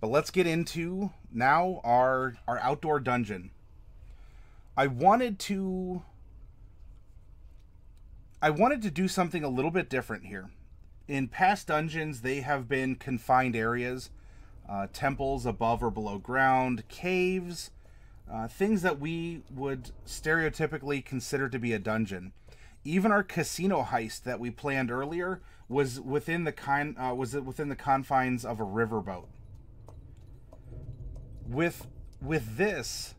But let's get into now our our outdoor dungeon. I wanted to I wanted to do something a little bit different here. In past dungeons, they have been confined areas, uh, temples above or below ground, caves, uh, things that we would stereotypically consider to be a dungeon. Even our casino heist that we planned earlier was within the kind uh, was within the confines of a riverboat. With with this,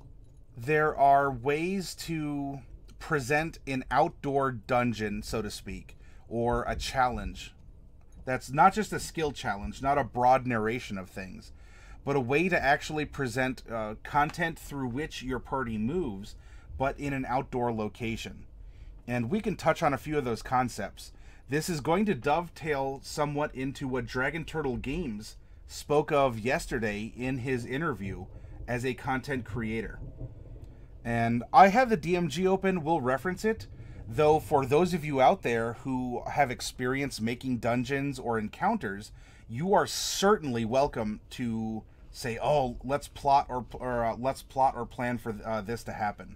there are ways to present an outdoor dungeon, so to speak, or a challenge. That's not just a skill challenge, not a broad narration of things, but a way to actually present uh, content through which your party moves, but in an outdoor location. And we can touch on a few of those concepts. This is going to dovetail somewhat into what Dragon Turtle Games spoke of yesterday in his interview as a content creator. And I have the DMG open, we'll reference it. Though, for those of you out there who have experience making dungeons or encounters, you are certainly welcome to say, "Oh, let's plot or, or uh, let's plot or plan for uh, this to happen."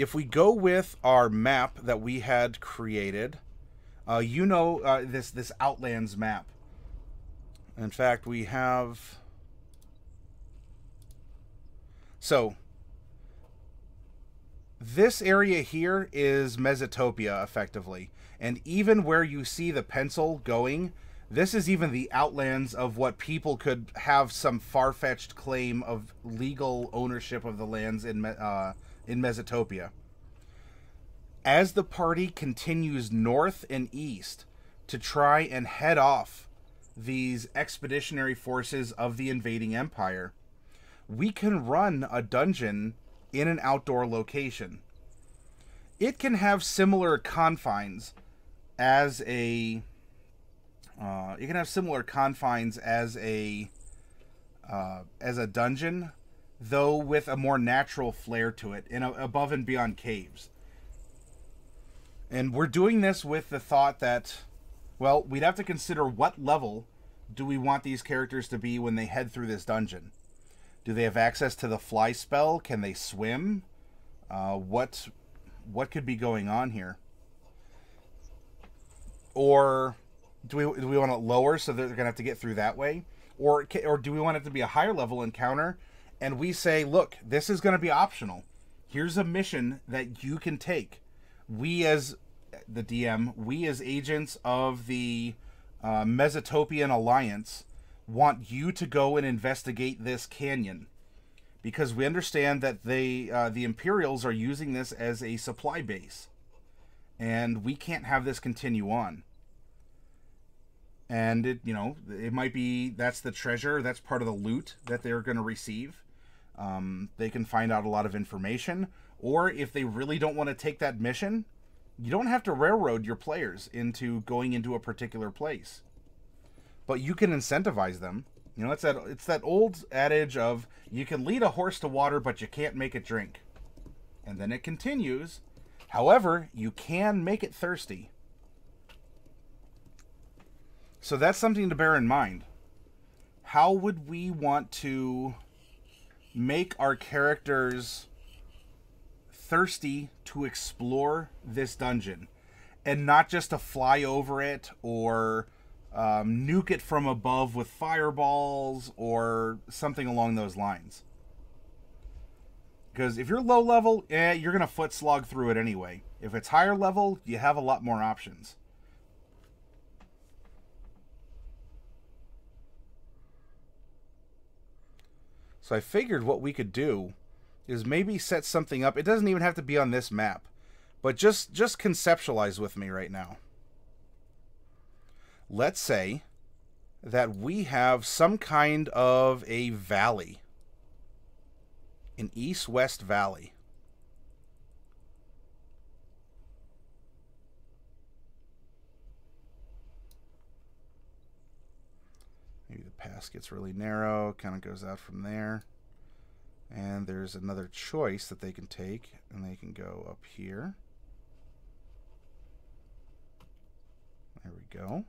If we go with our map that we had created, uh, you know uh, this this Outlands map. In fact, we have. So, this area here is Mesotopia, effectively. And even where you see the pencil going, this is even the outlands of what people could have some far-fetched claim of legal ownership of the lands in uh, in Mesotopia. As the party continues north and east to try and head off these expeditionary forces of the invading empire, we can run a dungeon in an outdoor location. It can have similar confines as a. Uh, it can have similar confines as a uh, as a dungeon, though with a more natural flair to it, in a, above and beyond caves. And we're doing this with the thought that, well, we'd have to consider what level do we want these characters to be when they head through this dungeon. Do they have access to the fly spell? Can they swim? Uh, what what could be going on here? Or do we do we want it lower so they're gonna have to get through that way? Or or do we want it to be a higher level encounter? And we say, look, this is going to be optional. Here's a mission that you can take. We as the DM, we as agents of the uh, Mesotopian Alliance want you to go and investigate this canyon because we understand that they uh, the Imperials are using this as a supply base, and we can't have this continue on. And it, you know, it might be that's the treasure, that's part of the loot that they're going to receive. Um, they can find out a lot of information, or if they really don't want to take that mission, you don't have to railroad your players into going into a particular place but you can incentivize them. You know, it's that it's that old adage of you can lead a horse to water, but you can't make it drink. And then it continues. However, you can make it thirsty. So that's something to bear in mind. How would we want to make our characters thirsty to explore this dungeon and not just to fly over it or um, nuke it from above with fireballs or something along those lines. Because if you're low level, eh, you're going to foot slog through it anyway. If it's higher level, you have a lot more options. So I figured what we could do is maybe set something up. It doesn't even have to be on this map, but just just conceptualize with me right now let's say that we have some kind of a valley, an east west valley. pass gets really narrow, kind of goes out from there. And there's another choice that they can take, and they can go up here. There we go.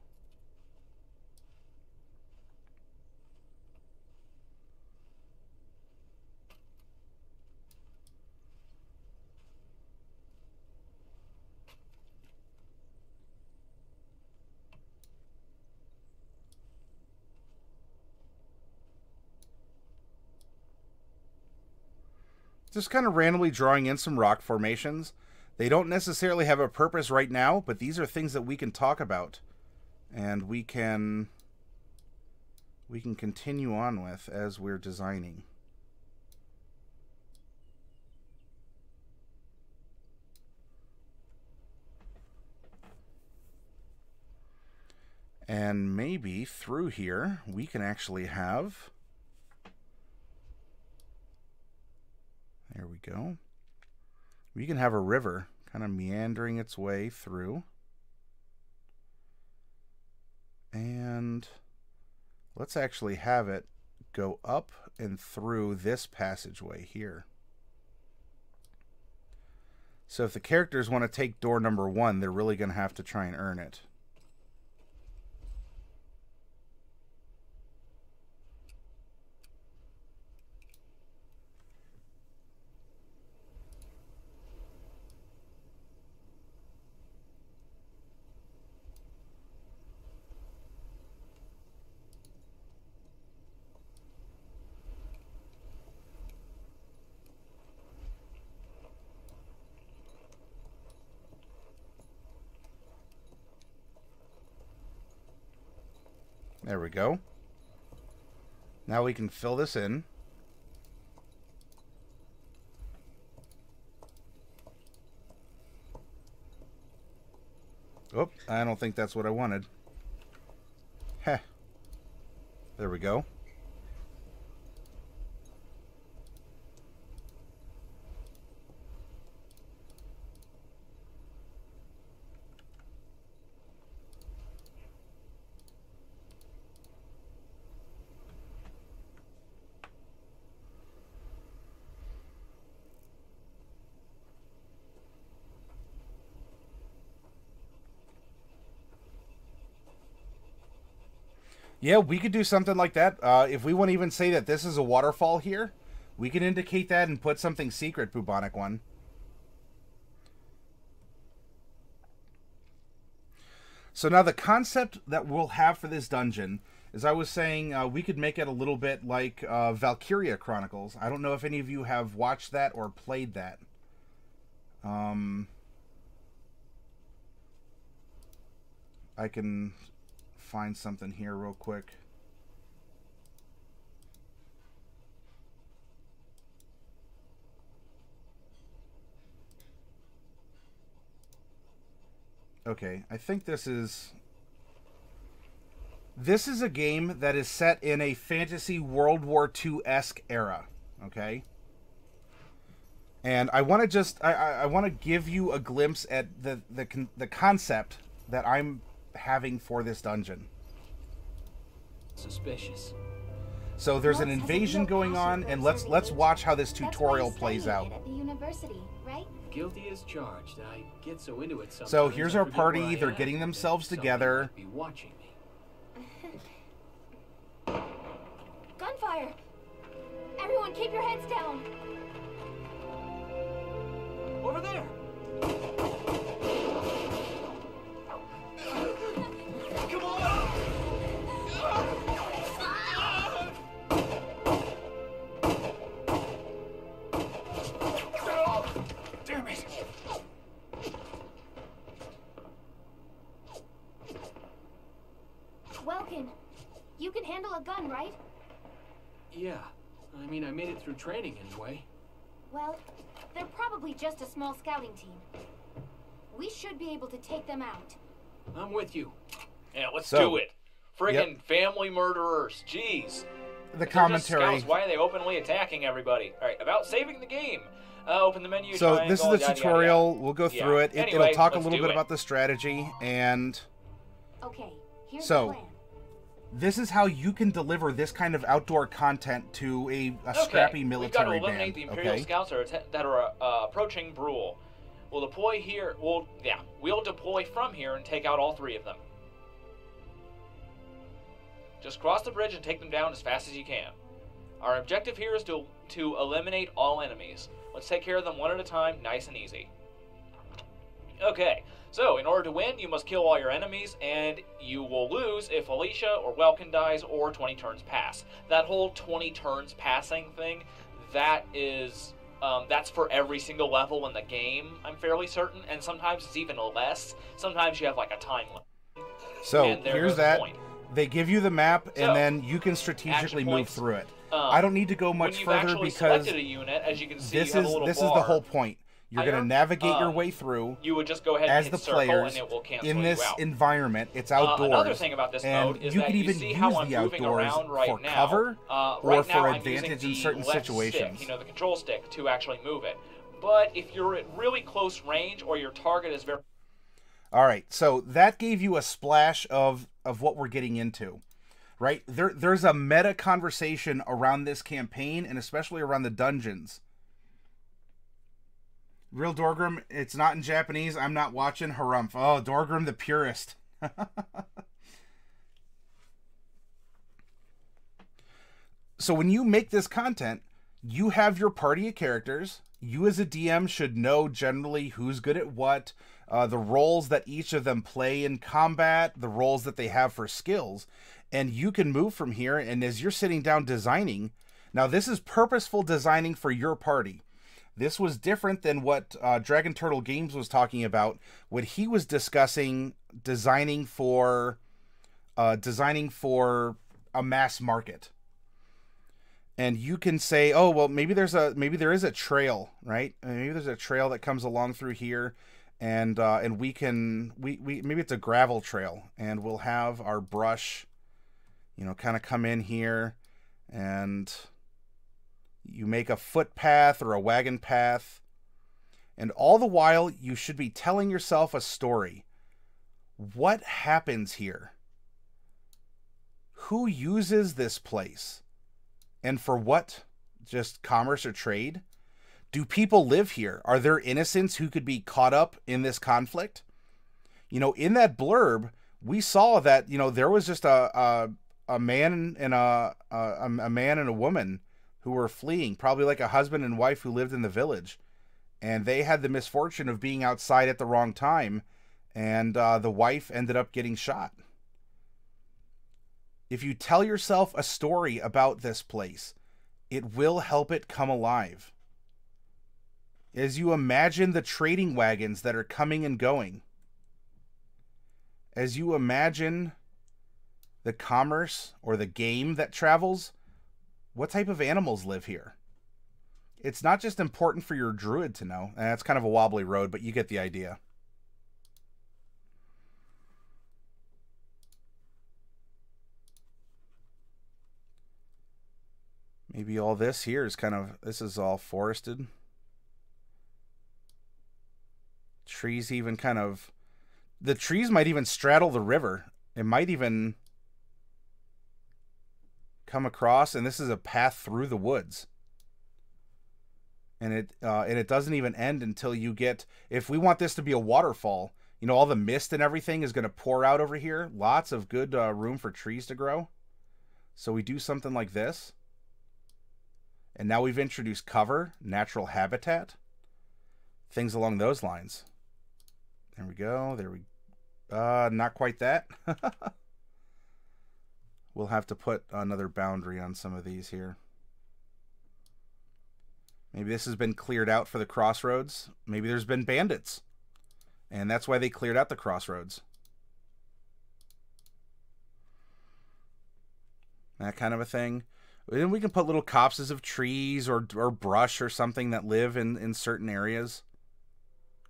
Just kind of randomly drawing in some rock formations. They don't necessarily have a purpose right now, but these are things that we can talk about and we can we can continue on with as we're designing. And maybe through here we can actually have There we go. We can have a river kind of meandering its way through. And let's actually have it go up and through this passageway here. So if the characters want to take door number one, they're really going to have to try and earn it. Go. Now we can fill this in. Oh, I don't think that's what I wanted. Heh. There we go. Yeah, we could do something like that. Uh, if we want to even say that this is a waterfall here, we can indicate that and put something secret, Bubonic One. So now the concept that we'll have for this dungeon is I was saying uh, we could make it a little bit like uh, Valkyria Chronicles. I don't know if any of you have watched that or played that. Um, I can find something here real quick. Okay, I think this is this is a game that is set in a fantasy World War II esque era. Okay, and I want to just I, I, I want to give you a glimpse at the the the concept that I'm having for this dungeon. Suspicious. So there's an invasion going on, and let's let's watch how this tutorial plays out. At the university, right? Guilty as charged. I get so into it. So here's our party. They're getting themselves together. Be watching me. Gunfire! Everyone, keep your heads down. Over there. Yeah. I mean, I made it through training anyway. Well, they're probably just a small scouting team. We should be able to take them out. I'm with you. Yeah, let's So- do it. Friggin' family murderers. Jeez. The If commentary. scouts, why are they openly attacking everybody? All right, about saving the game. Uh, open the menu. So triangle, this is the yada, yada, tutorial. yada. We'll go Yeah. through it. it Anyway, it'll talk a let's little bit it. about the strategy, and Okay, here's So, the plan. This is how you can deliver this kind of outdoor content to a, a Okay, scrappy We've got to eliminate band. the Imperial Okay. scouts that are, that are uh, approaching Bruhl. We'll deploy here. We'll yeah. We'll deploy from here and take out all three of them. Just cross the bridge and take them down as fast as you can. Our objective here is to, to eliminate all enemies. Let's take care of them one at a time, nice and easy. Okay, so in order to win, you must kill all your enemies, and you will lose if Alicia or Welkin dies or 20 turns pass. That whole 20 turns passing thing, that is um, that's for every single level in the game, I'm fairly certain, and sometimes it's even less. Sometimes you have like a time limit. So here's that. point. They give you the map, So, and then you can strategically move through it. Um, I don't need to go much further because a unit, as you can see, this you is this is the whole point. You're going to navigate your um, way through You would just go ahead as and the players and it will cancel in you this environment. It's Uh, outdoors. another thing about this and mode is you that can you even see use the outdoors right for now. cover uh, or for advantage in certain situations. Stick, you know, the control stick to actually move it. But if you're at really close range or your target is very All right, so that gave you a splash of of what we're getting into, right? There, there's a meta conversation around this campaign, and especially around the dungeons. Real Dorgrim, it's not in Japanese. I'm not watching Harumph. Oh, Dorgrim the purist. so when you make this content, you have your party of characters. You as a DM should know generally who's good at what, uh, the roles that each of them play in combat, the roles that they have for skills, and you can move from here. And as you're sitting down designing, now this is purposeful designing for your party. This was different than what uh, Dragon Turtle Games was talking about when he was discussing designing for uh, designing for a mass market. And you can say oh well maybe there's a maybe there is a trail right? Maybe there's a trail that comes along through here and uh, and we can we, we maybe it's a gravel trail and we'll have our brush you know kind of come in here and you make a footpath or a wagon path and all the while you should be telling yourself a story what happens here who uses this place and for what? Just commerce or trade? Do people live here? Are there innocents who could be caught up in this conflict? You know, in that blurb, we saw that you know there was just a a, a man and a, a a man and a woman who were fleeing, probably like a husband and wife who lived in the village, and they had the misfortune of being outside at the wrong time, and uh, the wife ended up getting shot if you tell yourself a story about this place, it will help it come alive. As you imagine the trading wagons that are coming and going, as you imagine the commerce or the game that travels, what type of animals live here? It's not just important for your druid to know, and that's kind of a wobbly road, but you get the idea. Maybe all this here is kind of this is all forested. Trees even kind of the trees might even straddle the river. It might even come across and this is a path through the woods. And it uh, and it doesn't even end until you get if we want this to be a waterfall, you know all the mist and everything is going to pour out over here. Lots of good uh, room for trees to grow. So we do something like this. And now we've introduced cover, natural habitat, things along those lines. There we go. There we uh not quite that. we'll have to put another boundary on some of these here. Maybe this has been cleared out for the crossroads. Maybe there's been bandits. And that's why they cleared out the crossroads. That kind of a thing. Then we can put little copses of trees or or brush or something that live in in certain areas.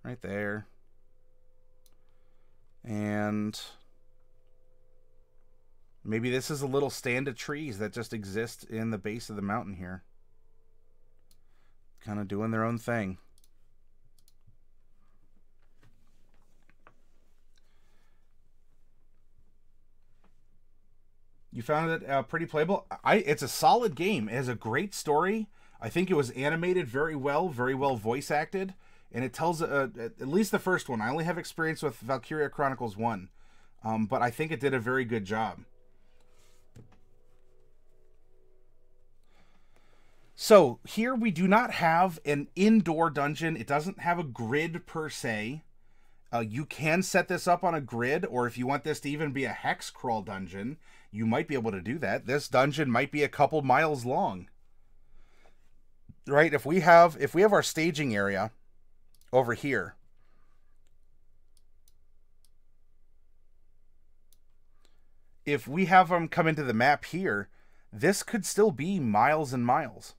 Right there. And maybe this is a little stand of trees that just exist in the base of the mountain here. Kind of doing their own thing. You found it uh, pretty playable. I it's a solid game. It has a great story. I think it was animated very well, very well voice acted, and it tells uh, at least the first one. I only have experience with Valkyria Chronicles one, um, but I think it did a very good job. So here we do not have an indoor dungeon. It doesn't have a grid per se. Uh, you can set this up on a grid, or if you want this to even be a hex crawl dungeon, you might be able to do that. This dungeon might be a couple miles long. Right? If we have if we have our staging area over here, if we have them come into the map here, this could still be miles and miles.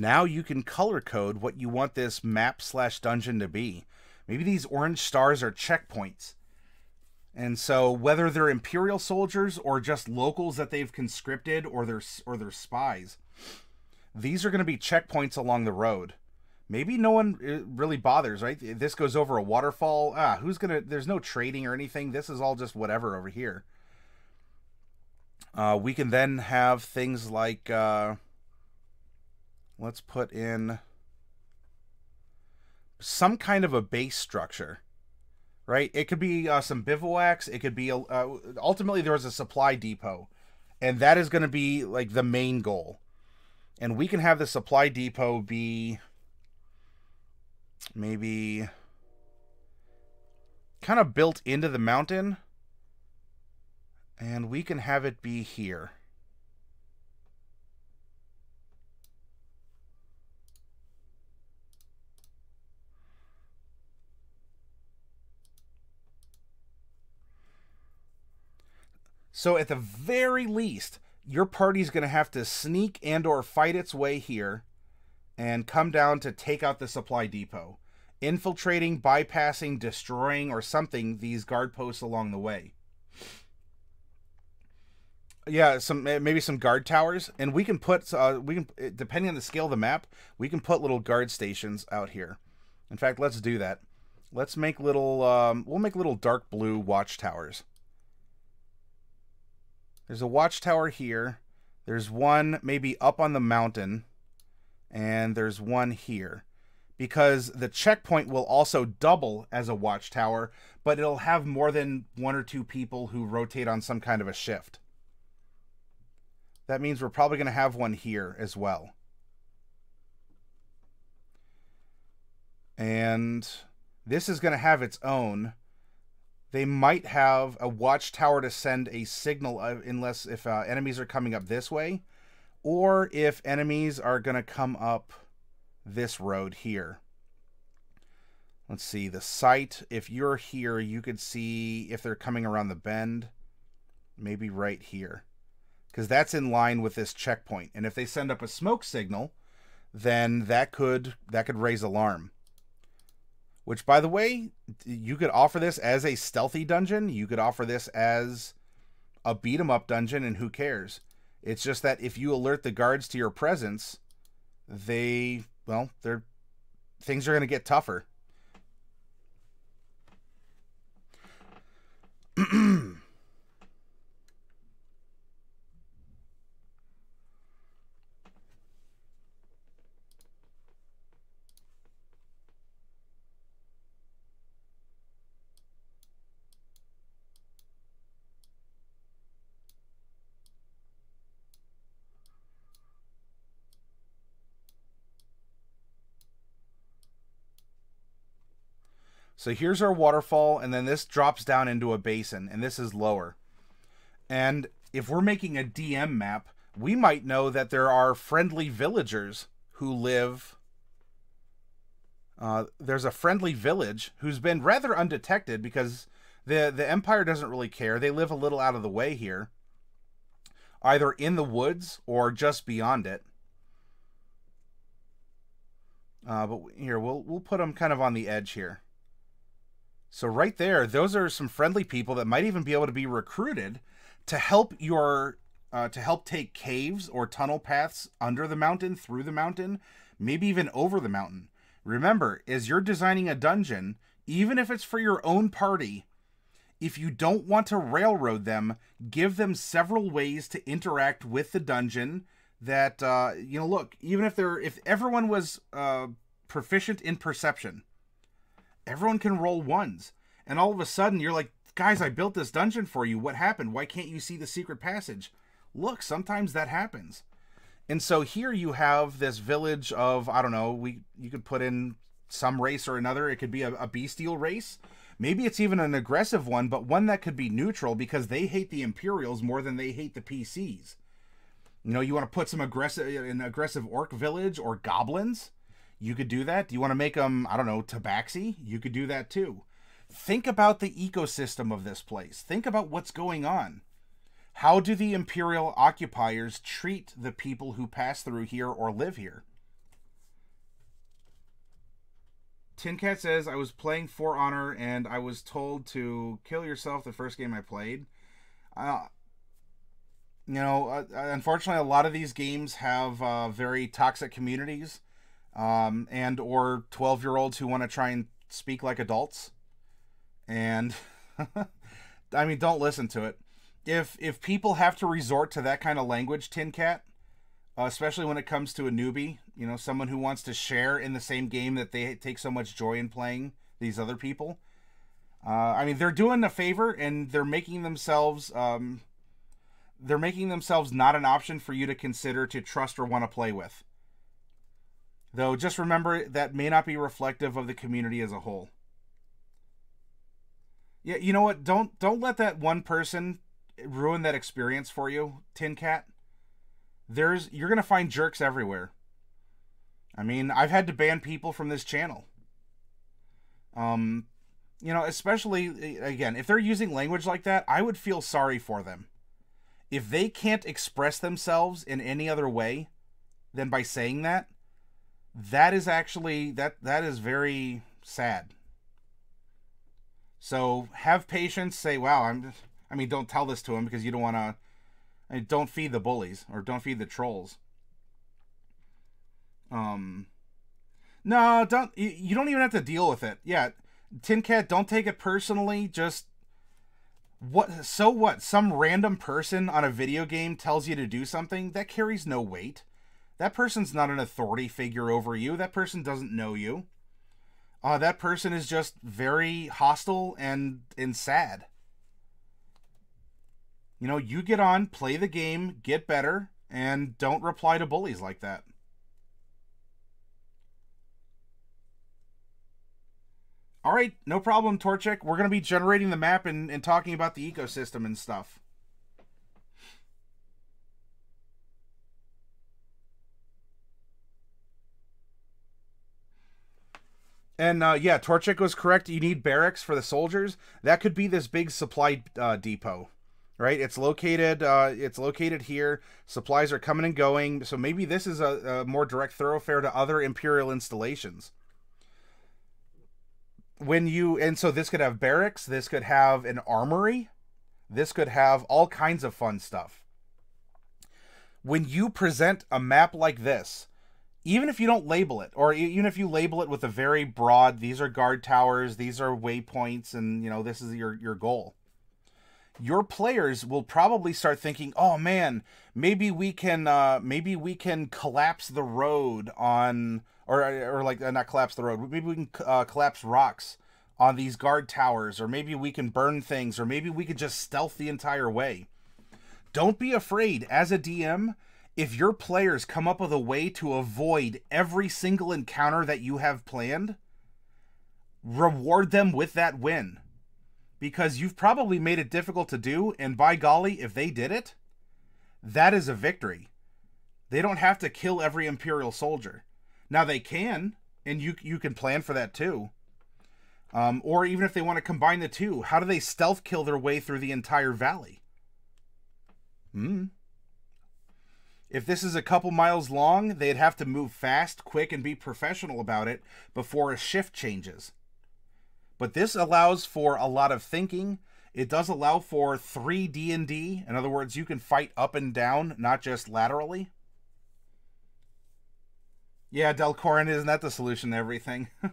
Now you can color code what you want this map slash dungeon to be. Maybe these orange stars are checkpoints. And so whether they're imperial soldiers or just locals that they've conscripted or they're or they're spies, these are going to be checkpoints along the road. Maybe no one uh, really bothers, right? This goes over a waterfall. Ah, who's going to there's no trading or anything. This is all just whatever over here. Uh, we can then have things like uh, let's put in some kind of a base structure right? It could be uh, some bivouacs. It could be uh, ultimately there was a supply depot and that is going to be like the main goal. And we can have the supply depot be maybe kind of built into the mountain and we can have it be here So at the very least, your party's going to have to sneak and or fight its way here and come down to take out the supply depot, infiltrating, bypassing, destroying or something these guard posts along the way. Yeah, some maybe some guard towers, and we can put uh, we can depending on the scale of the map, we can put little guard stations out here. In fact, let's do that. Let's make little um, we'll make little dark blue watchtowers. There's a watchtower here. There's one maybe up on the mountain. And there's one here. Because the checkpoint will also double as a watchtower, but it'll have more than one or two people who rotate on some kind of a shift. That means we're probably going to have one here as well. And this is going to have its own they might have a watchtower to send a signal unless if uh, enemies are coming up this way or if enemies are going to come up this road here. Let's see the site if you're here you could see if they're coming around the bend maybe right here. Because that's in line with this checkpoint and if they send up a smoke signal then that could that could raise alarm which, by the way, you could offer this as a stealthy dungeon. You could offer this as a beat 'em up dungeon, and who cares? It's just that if you alert the guards to your presence, they well, they're things are going to get tougher. So here's our waterfall, and then this drops down into a basin, and this is lower. And if we're making a DM map, we might know that there are friendly villagers who live. Uh, there's a friendly village who's been rather undetected because the the Empire doesn't really care. They live a little out of the way here, either in the woods or just beyond it. Uh, but here we'll we'll put them kind of on the edge here. So right there, those are some friendly people that might even be able to be recruited to help your uh, to help take caves or tunnel paths under the mountain, through the mountain, maybe even over the mountain. Remember, as you're designing a dungeon, even if it's for your own party, If you don't want to railroad them, give them several ways to interact with the dungeon. That uh, you know, look, even if they're if everyone was uh, proficient in perception, everyone can roll ones, and all of a sudden you're like, guys, I built this dungeon for you. What happened? Why can't you see the secret passage? Look, sometimes that happens. And so here you have this village of I don't know. We you could put in some race or another. It could be a, a bestial race. Maybe it's even an aggressive one, but one that could be neutral because they hate the Imperials more than they hate the PCs. You know, you want to put some aggressive an aggressive orc village or goblins. You could do that. Do you want to make them I don't know tabaxi? You could do that too. Think about the ecosystem of this place. Think about what's going on. How do the imperial occupiers treat the people who pass through here or live here? Tin Cat says, I was playing For Honor and I was told to kill yourself the first game I played. Uh, you know, uh, unfortunately, a lot of these games have uh, very toxic communities um, and or 12 year olds who want to try and speak like adults. And I mean, don't listen to it. If if people have to resort to that kind of language, Tin Cat, uh, especially when it comes to a newbie, you know, someone who wants to share in the same game that they take so much joy in playing these other people. Uh, I mean, they're doing a favor and they're making themselves um, they're making themselves not an option for you to consider to trust or want to play with. Though just remember that may not be reflective of the community as a whole. Yeah, you know what? Don't don't let that one person ruin that experience for you, Tin Cat. There's you're gonna find jerks everywhere. I mean, I've had to ban people from this channel. Um, you know, especially again, if they're using language like that, I would feel sorry for them. If they can't express themselves in any other way than by saying that, that is actually that that is very sad. So have patience. Say, "Wow, I'm." I mean, don't tell this to him because you don't want to. I mean, don't feed the bullies or don't feed the trolls. Um, no, don't. You, you don't even have to deal with it. Yeah, Tin Cat, don't take it personally. Just what? So what? Some random person on a video game tells you to do something that carries no weight. That person's not an authority figure over you. That person doesn't know you. Uh, that person is just very hostile and and sad. You know, you get on, play the game, get better, and don't reply to bullies like that. All right, no problem, Torchic. We're going to be generating the map and, and talking about the ecosystem and stuff. And uh, yeah, Torchic was correct. You need barracks for the soldiers. That could be this big supply uh, depot, right? It's located. Uh, it's located here. Supplies are coming and going. So maybe this is a, a more direct thoroughfare to other imperial installations when you and so this could have barracks this could have an armory this could have all kinds of fun stuff when you present a map like this even if you don't label it or even if you label it with a very broad these are guard towers these are waypoints and you know this is your your goal your players will probably start thinking oh man maybe we can uh maybe we can collapse the road on or or like uh, not collapse the road. Maybe we can uh, collapse rocks on these guard towers, or maybe we can burn things, or maybe we could just stealth the entire way. Don't be afraid as a DM if your players come up with a way to avoid every single encounter that you have planned. Reward them with that win. Because you've probably made it difficult to do, and by golly, if they did it, that is a victory. They don't have to kill every Imperial soldier now they can, and you you can plan for that too. Um, or even if they want to combine the two, how do they stealth kill their way through the entire valley? Hmm. If this is a couple miles long, they'd have to move fast, quick, and be professional about it before a shift changes. But this allows for a lot of thinking. It does allow for 3 D&D. In other words, you can fight up and down, not just laterally. Yeah, Delcorin, isn't that the solution to everything?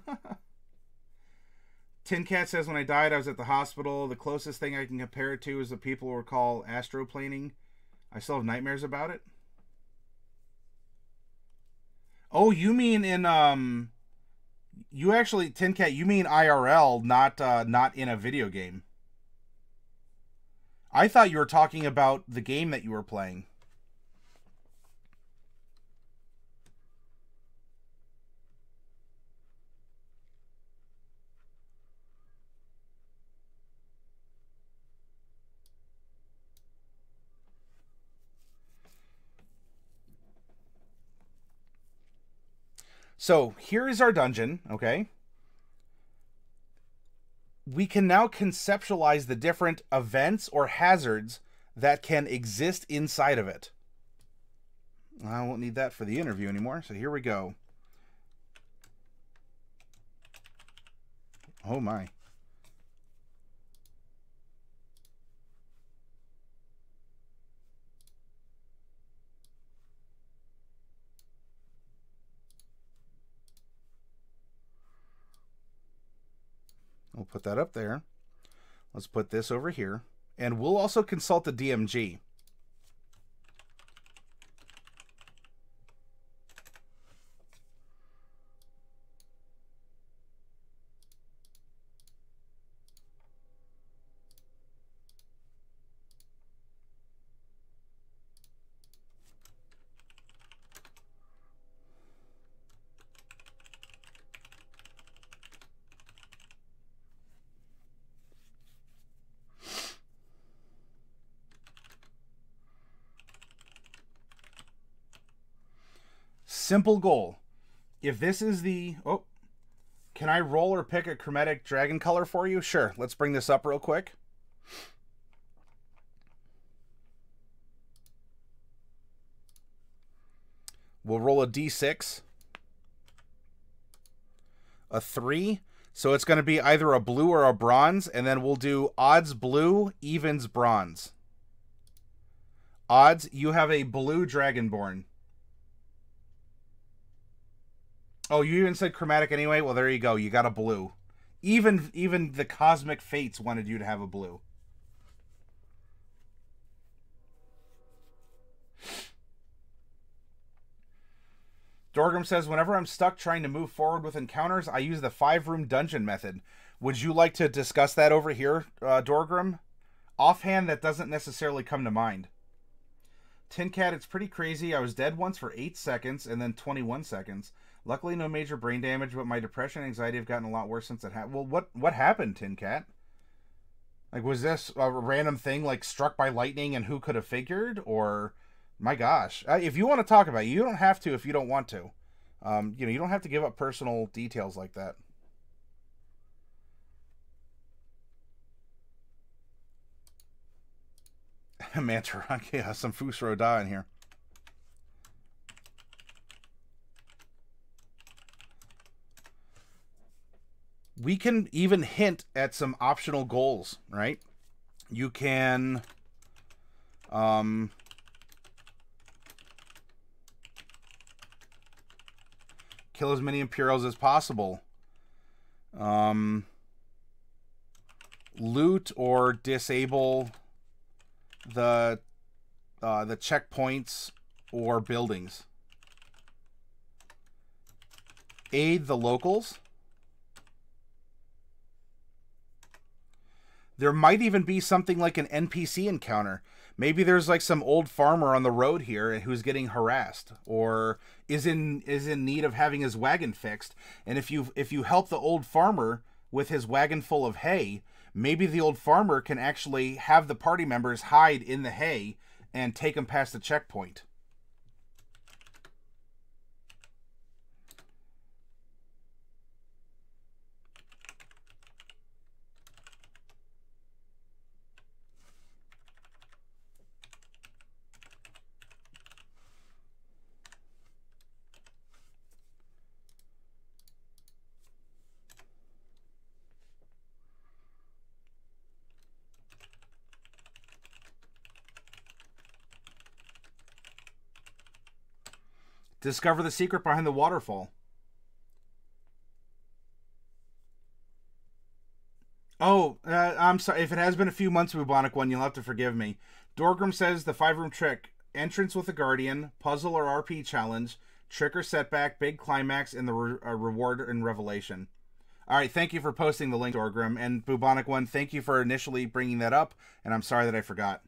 Tin Cat says, when I died, I was at the hospital. The closest thing I can compare it to is the people will call astroplaning. I still have nightmares about it. Oh, you mean in um you actually Tin Cat, you mean IRL, not uh not in a video game. I thought you were talking about the game that you were playing. So here is our dungeon, okay? We can now conceptualize the different events or hazards that can exist inside of it. I won't need that for the interview anymore, so here we go. Oh my. We'll put that up there. Let's put this over here. And we'll also consult the DMG. Simple goal. If this is the oh, can I roll or pick a chromatic dragon color for you? Sure. Let's bring this up real quick. We'll roll a d6. A 3. So it's going to be either a blue or a bronze, and then we'll do odds blue, evens bronze. Odds, you have a blue dragonborn. Oh, you even said chromatic anyway. Well, there you go. You got a blue. Even even the cosmic fates wanted you to have a blue. Dorgrim says, whenever I'm stuck trying to move forward with encounters, I use the five room dungeon method. Would you like to discuss that over here, uh, Dorgrim? Offhand, that doesn't necessarily come to mind. Tin Cat, it's pretty crazy. I was dead once for 8 seconds and then 21 seconds. Luckily, no major brain damage, but my depression and anxiety have gotten a lot worse since it happened. Well, what what happened, Tin Cat? Like, was this a random thing, like struck by lightning, and who could have figured? Or, my gosh, if you want to talk about it, you don't have to if you don't want to. Um, you know, you don't have to give up personal details like that. Mantarak, yeah, some Fus Ro Dah in here. We can even hint at some optional goals, right? You can um kill as many Imperials as possible. Um loot or disable the uh, the checkpoints or buildings. Aid the locals. There might even be something like an NPC encounter. Maybe there's like some old farmer on the road here who's getting harassed or is in is in need of having his wagon fixed. And if you if you help the old farmer with his wagon full of hay, maybe the old farmer can actually have the party members hide in the hay and take them past the checkpoint. Discover the secret behind the waterfall. Oh, I'm sorry if it has been a few months, bubonic one. You'll have to forgive me. Dorgrim says the five room trick: entrance with a guardian, puzzle or RP challenge, trick or setback, big climax, and the re- uh, reward and revelation. All right, thank you for posting the link, Dorgrim, and bubonic one. Thank you for initially bringing that up, and I'm sorry that I forgot.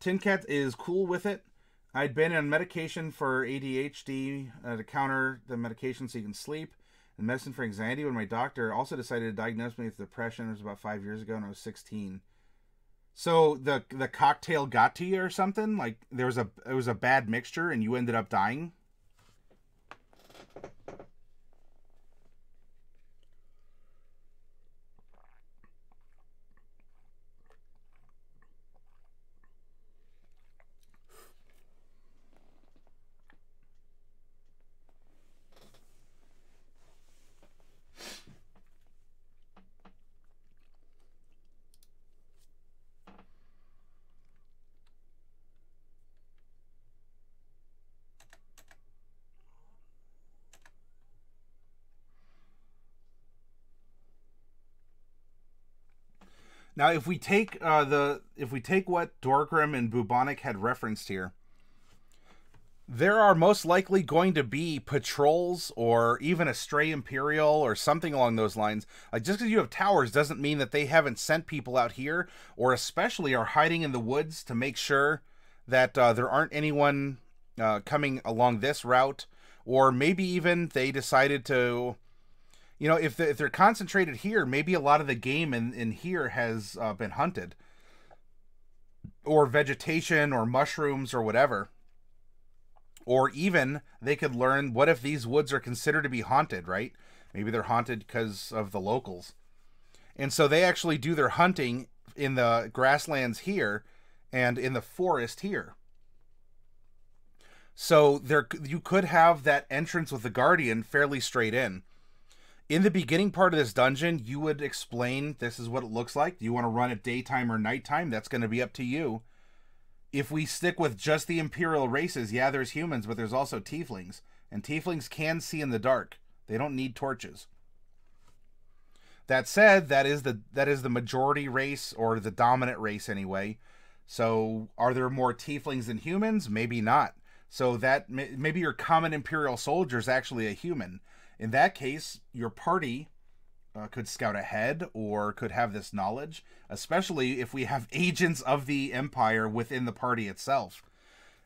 Tin Cat is cool with it. I'd been on medication for ADHD uh, to counter the medication so you can sleep, and medicine for anxiety. When my doctor also decided to diagnose me with depression, it was about five years ago, and I was 16. So the the cocktail got to you or something? Like there was a it was a bad mixture, and you ended up dying. Now, if we take uh, the if we take what Dorgrim and Bubonic had referenced here, there are most likely going to be patrols or even a stray Imperial or something along those lines. Like just because you have towers doesn't mean that they haven't sent people out here, or especially are hiding in the woods to make sure that uh, there aren't anyone uh, coming along this route, or maybe even they decided to you know, if, the, if they're concentrated here, maybe a lot of the game in, in here has uh, been hunted. Or vegetation or mushrooms or whatever. Or even they could learn what if these woods are considered to be haunted, right? Maybe they're haunted because of the locals. And so they actually do their hunting in the grasslands here and in the forest here. So there you could have that entrance with the guardian fairly straight in in the beginning part of this dungeon, you would explain this is what it looks like. Do you want to run it daytime or nighttime? That's going to be up to you. If we stick with just the Imperial races, yeah, there's humans, but there's also tieflings. And tieflings can see in the dark. They don't need torches. That said, that is the that is the majority race or the dominant race anyway. So, are there more tieflings than humans? Maybe not. So that maybe your common imperial soldier is actually a human in that case, your party uh, could scout ahead or could have this knowledge, especially if we have agents of the Empire within the party itself.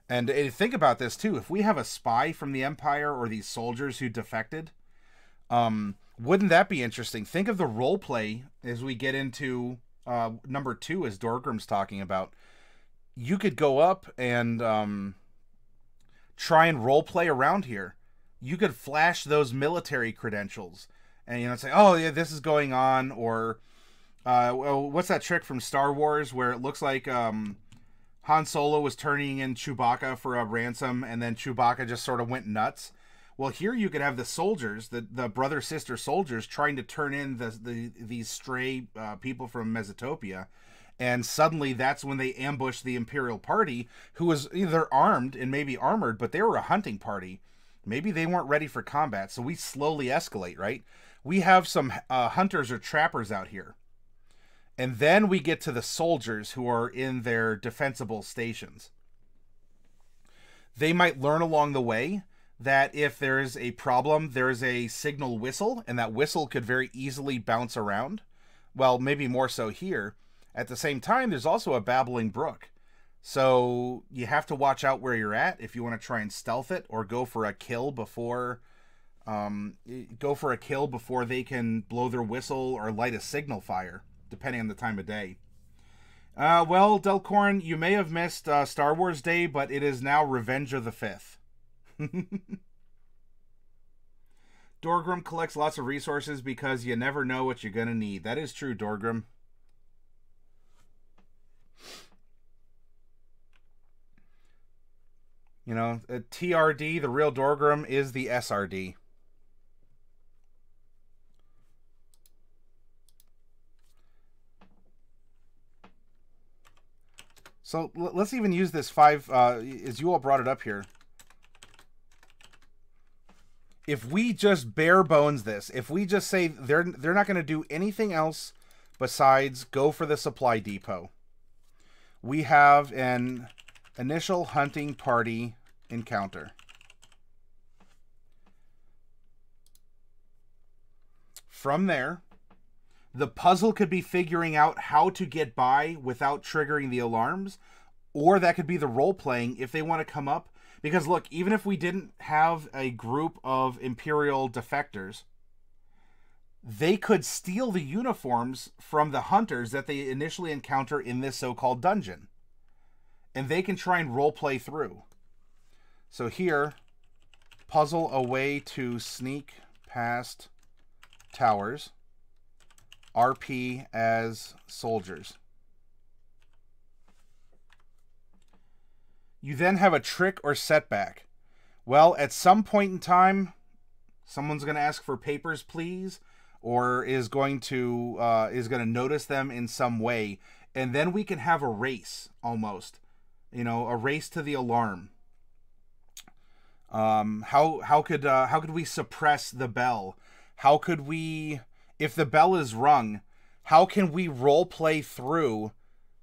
And uh, think about this too. If we have a spy from the Empire or these soldiers who defected, um, wouldn't that be interesting? Think of the role play as we get into uh, number two, as Dorgrim's talking about. You could go up and um, try and role play around here you could flash those military credentials and you know say oh yeah this is going on or uh, what's that trick from Star Wars where it looks like um, Han Solo was turning in Chewbacca for a ransom and then Chewbacca just sort of went nuts. Well, here you could have the soldiers, the, the brother sister soldiers, trying to turn in the, the these stray uh, people from Mesotopia, and suddenly that's when they ambush the Imperial party, who was either armed and maybe armored, but they were a hunting party Maybe they weren't ready for combat, so we slowly escalate, right? We have some uh, hunters or trappers out here. And then we get to the soldiers who are in their defensible stations. They might learn along the way that if there is a problem, there is a signal whistle, and that whistle could very easily bounce around. Well, maybe more so here. At the same time, there's also a babbling brook. So you have to watch out where you're at if you want to try and stealth it or go for a kill before um, go for a kill before they can blow their whistle or light a signal fire, depending on the time of day. Uh, well, Delcorn, you may have missed uh, Star Wars Day, but it is now Revenge of the Fifth. Dorgrim collects lots of resources because you never know what you're going to need. That is true, Dorgrim. You know, a TRD, the real Dorgrim, is the SRD. So let's even use this five, uh, as you all brought it up here. If we just bare bones this, if we just say they're they're not going to do anything else besides go for the supply depot. We have an initial hunting party encounter. From there, the puzzle could be figuring out how to get by without triggering the alarms, or that could be the role playing if they want to come up. Because look, even if we didn't have a group of Imperial defectors, they could steal the uniforms from the hunters that they initially encounter in this so called dungeon. And they can try and role play through. So here, puzzle a way to sneak past towers. RP as soldiers. You then have a trick or setback. Well, at some point in time, someone's going to ask for papers, please, or is going to uh, is going to notice them in some way, and then we can have a race almost, you know, a race to the alarm. Um, how how could uh, how could we suppress the bell? How could we, if the bell is rung, how can we role play through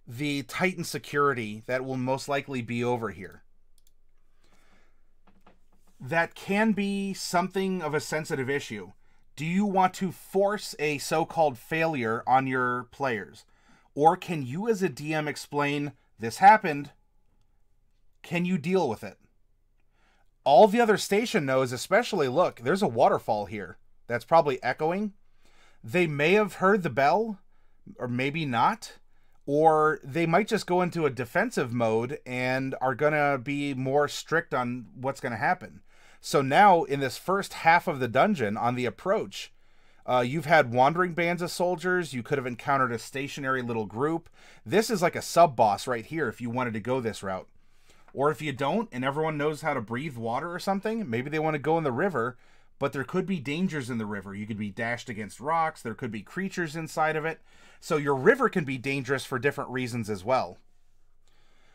the Titan security that will most likely be over here? That can be something of a sensitive issue. Do you want to force a so called failure on your players? Or can you, as a DM, explain this happened? Can you deal with it? All the other station knows, especially look, there's a waterfall here that's probably echoing. They may have heard the bell, or maybe not, or they might just go into a defensive mode and are going to be more strict on what's going to happen. So now, in this first half of the dungeon on the approach, uh, you've had wandering bands of soldiers. You could have encountered a stationary little group. This is like a sub boss right here if you wanted to go this route. Or if you don't and everyone knows how to breathe water or something, maybe they want to go in the river, but there could be dangers in the river. You could be dashed against rocks, there could be creatures inside of it. So your river can be dangerous for different reasons as well.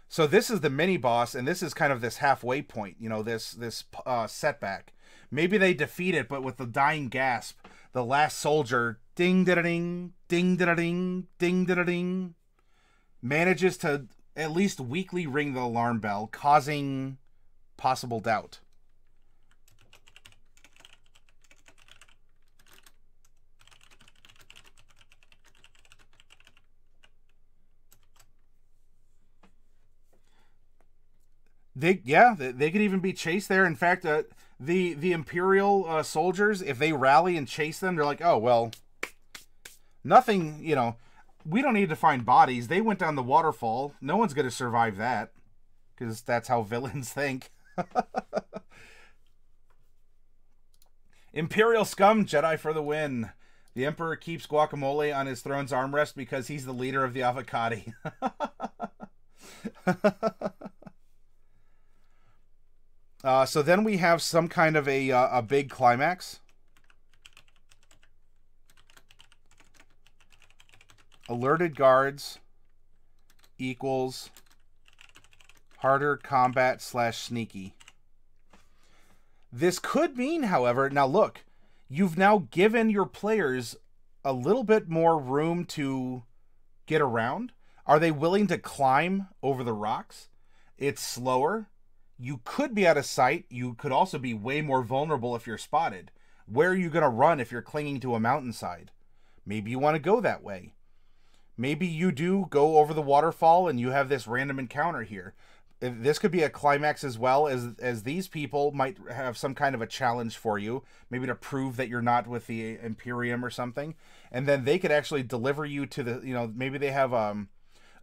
So this is the mini boss, and this is kind of this halfway point. You know, this this uh, setback. Maybe they defeat it, but with the dying gasp, the last soldier ding da ding ding da ding ding da ding manages to at least weakly ring the alarm bell, causing possible doubt. They yeah, they, could even be chased there. In fact, uh, the the imperial uh, soldiers, if they rally and chase them, they're like, oh well, nothing. You know, we don't need to find bodies. They went down the waterfall. No one's gonna survive that, because that's how villains think. Imperial scum, Jedi for the win. The Emperor keeps guacamole on his throne's armrest because he's the leader of the avocado. Uh, so then we have some kind of a, uh, a big climax. Alerted guards equals harder combat slash sneaky. This could mean, however, now look, you've now given your players a little bit more room to get around. Are they willing to climb over the rocks? It's slower you could be out of sight. You could also be way more vulnerable if you're spotted. Where are you going to run if you're clinging to a mountainside? Maybe you want to go that way. Maybe you do go over the waterfall and you have this random encounter here. This could be a climax as well as as these people might have some kind of a challenge for you, maybe to prove that you're not with the Imperium or something, and then they could actually deliver you to the you know maybe they have um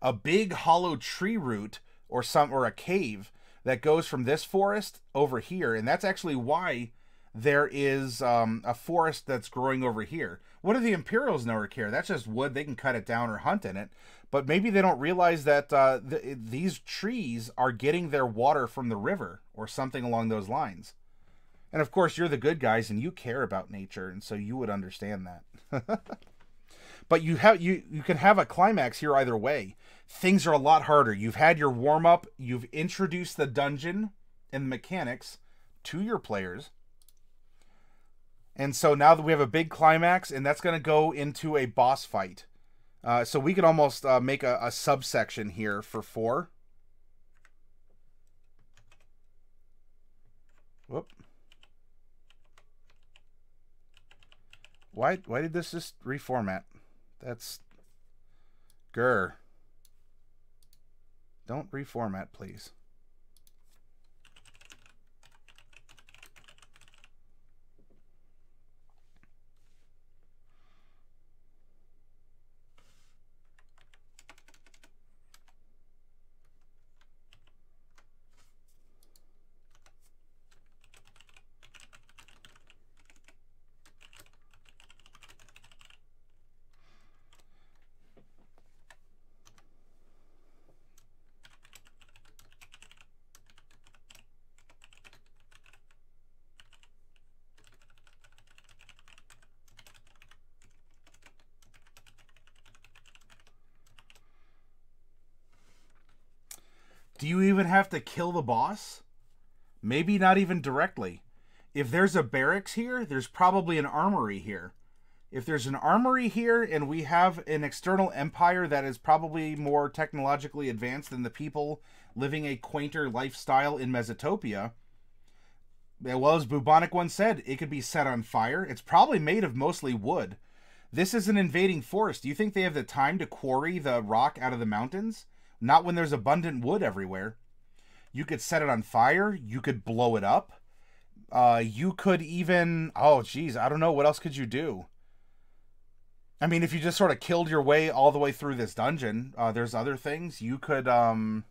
a big hollow tree root or some or a cave that goes from this forest over here, and that's actually why there is um, a forest that's growing over here. What do the Imperials know or care? That's just wood; they can cut it down or hunt in it. But maybe they don't realize that uh, th- these trees are getting their water from the river or something along those lines. And of course, you're the good guys and you care about nature, and so you would understand that. but you have you you can have a climax here either way things are a lot harder. You've had your warm up, you've introduced the dungeon and the mechanics to your players. And so now that we have a big climax, and that's going to go into a boss fight. Uh, so we could almost uh, make a, a subsection here for four. Whoop. Why why did this just reformat? That's Grr. Don't reformat, please. Do you even have to kill the boss? Maybe not even directly. If there's a barracks here, there's probably an armory here. If there's an armory here and we have an external empire that is probably more technologically advanced than the people living a quainter lifestyle in Mesotopia, well, as Bubonic once said, it could be set on fire. It's probably made of mostly wood. This is an invading force. Do you think they have the time to quarry the rock out of the mountains? Not when there's abundant wood everywhere. You could set it on fire. You could blow it up. Uh, you could even. Oh, geez. I don't know. What else could you do? I mean, if you just sort of killed your way all the way through this dungeon, uh, there's other things. You could. um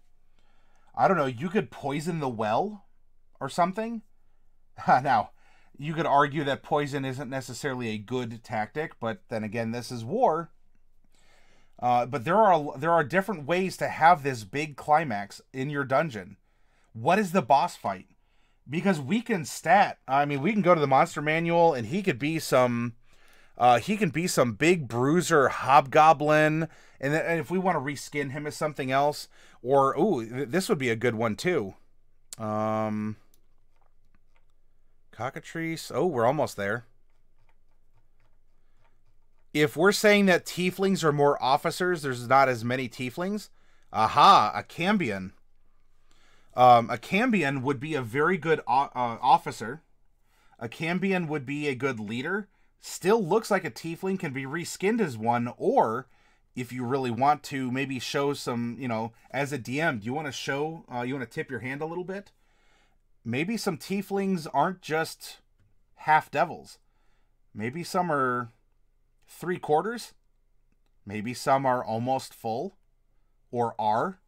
I don't know. You could poison the well or something. now, you could argue that poison isn't necessarily a good tactic, but then again, this is war. Uh, but there are there are different ways to have this big climax in your dungeon. What is the boss fight? Because we can stat. I mean, we can go to the monster manual, and he could be some. Uh, he can be some big bruiser hobgoblin, and, then, and if we want to reskin him as something else, or ooh, th- this would be a good one too. Um, cockatrice. Oh, we're almost there if we're saying that tieflings are more officers, there's not as many tieflings. Aha, a Cambion. Um, a Cambion would be a very good uh, officer. A Cambion would be a good leader. Still looks like a tiefling can be reskinned as one, or if you really want to, maybe show some, you know, as a DM, do you want to show, uh, you want to tip your hand a little bit? Maybe some tieflings aren't just half devils. Maybe some are three quarters. Maybe some are almost full or are.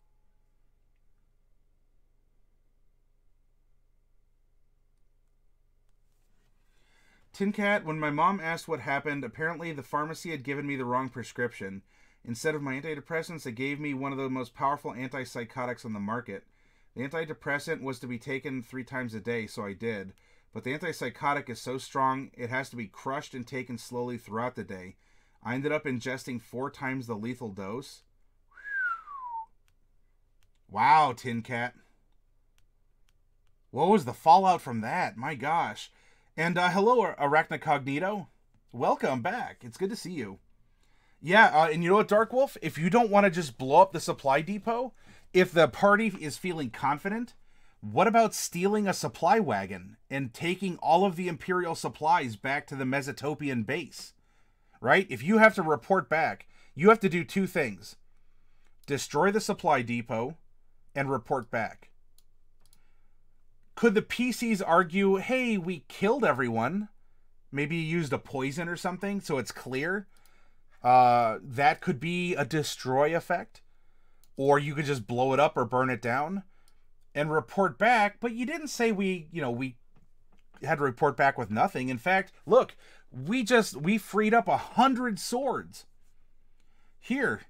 Tin Cat, when my mom asked what happened, apparently the pharmacy had given me the wrong prescription. Instead of my antidepressants, they gave me one of the most powerful antipsychotics on the market. The antidepressant was to be taken three times a day, so I did. But the antipsychotic is so strong, it has to be crushed and taken slowly throughout the day. I ended up ingesting four times the lethal dose. Wow, Tin Cat. What was the fallout from that? My gosh. And uh, hello, Arachnocognito. Welcome back. It's good to see you. Yeah, uh, and you know what, Dark Wolf? If you don't want to just blow up the supply depot, if the party is feeling confident, what about stealing a supply wagon and taking all of the Imperial supplies back to the Mesotopian base? Right? If you have to report back, you have to do two things destroy the supply depot and report back. Could the PCs argue, hey, we killed everyone? Maybe you used a poison or something so it's clear? Uh, that could be a destroy effect. Or you could just blow it up or burn it down and report back, but you didn't say we, you know, we had to report back with nothing. In fact, look, we just we freed up a hundred swords. Here,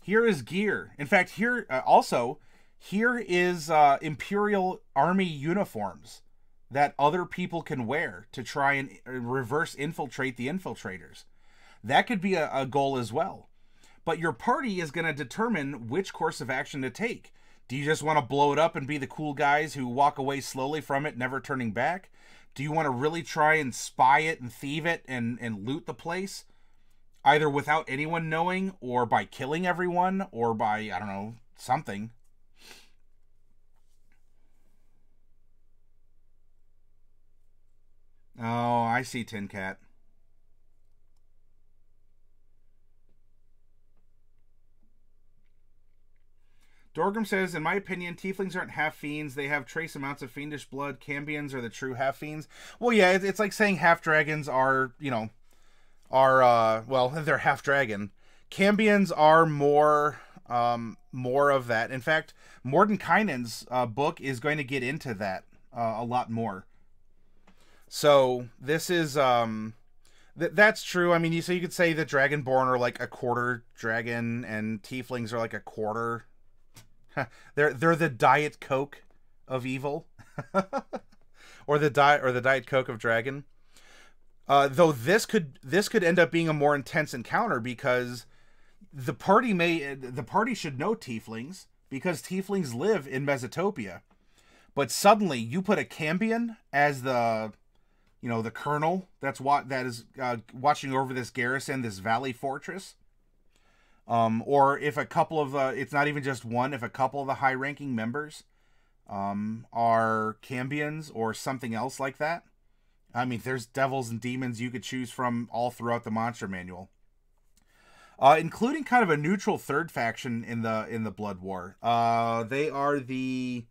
here is gear. In fact, here uh, also here is uh, Imperial Army uniforms that other people can wear to try and uh, reverse infiltrate the infiltrators. That could be a, a goal as well. But your party is going to determine which course of action to take. Do you just want to blow it up and be the cool guys who walk away slowly from it, never turning back? Do you want to really try and spy it and thieve it and, and loot the place? either without anyone knowing or by killing everyone or by I don't know something. Oh, I see Tin Cat. Dorgrim says, in my opinion, tieflings aren't half fiends. They have trace amounts of fiendish blood. Cambions are the true half fiends. Well, yeah, it's like saying half dragons are, you know, are uh well, they're half dragon. Cambions are more um more of that. In fact, Mordenkainen's uh, book is going to get into that uh, a lot more. So this is um th- that's true. I mean, you so you could say the Dragonborn are like a quarter dragon, and Tieflings are like a quarter they're they're the diet coke of evil, or the diet or the diet coke of dragon. Uh, though this could this could end up being a more intense encounter because the party may the party should know tieflings because tieflings live in Mesotopia, but suddenly you put a Cambion as the you know the colonel that's what that is uh, watching over this garrison, this valley fortress. Um, or if a couple of the it's not even just one if a couple of the high ranking members um, are cambions or something else like that. I mean there's devils and demons you could choose from all throughout the monster manual. Uh, including kind of a neutral third faction in the in the blood war. Uh, they are the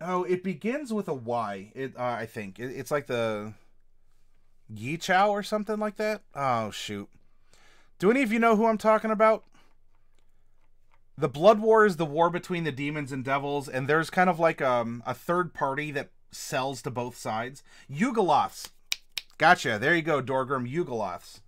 oh it begins with a y it uh, i think it, it's like the yi chow or something like that oh shoot do any of you know who I'm talking about? The Blood War is the war between the demons and devils, and there's kind of like um, a third party that sells to both sides. Yugoloths. Gotcha. There you go, Dorgrim. Yugoloths.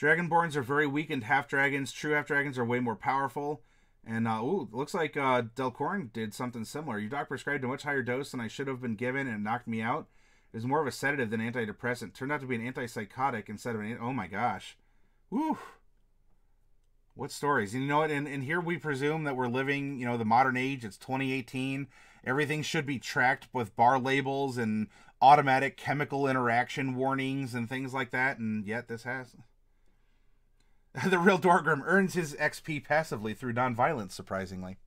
Dragonborns are very weakened half dragons. True half dragons are way more powerful. And uh, ooh, looks like uh, Delcorn did something similar. Your doc prescribed a much higher dose than I should have been given, and knocked me out. It was more of a sedative than antidepressant. Turned out to be an antipsychotic instead of an. Oh my gosh, woo! What stories? You know what? And, and here we presume that we're living, you know, the modern age. It's 2018. Everything should be tracked with bar labels and automatic chemical interaction warnings and things like that. And yet this has. the real Dorgrim earns his XP passively through nonviolence, surprisingly.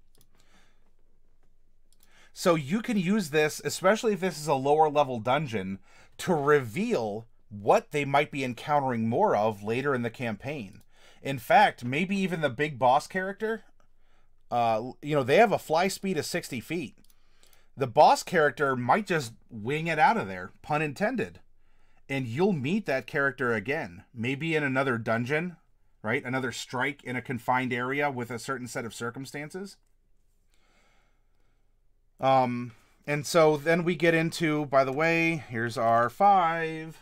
So you can use this, especially if this is a lower level dungeon, to reveal what they might be encountering more of later in the campaign. In fact, maybe even the big boss character, uh, you know, they have a fly speed of 60 feet. The boss character might just wing it out of there, pun intended. And you'll meet that character again, maybe in another dungeon, right? Another strike in a confined area with a certain set of circumstances. Um, and so then we get into, by the way, here's our five.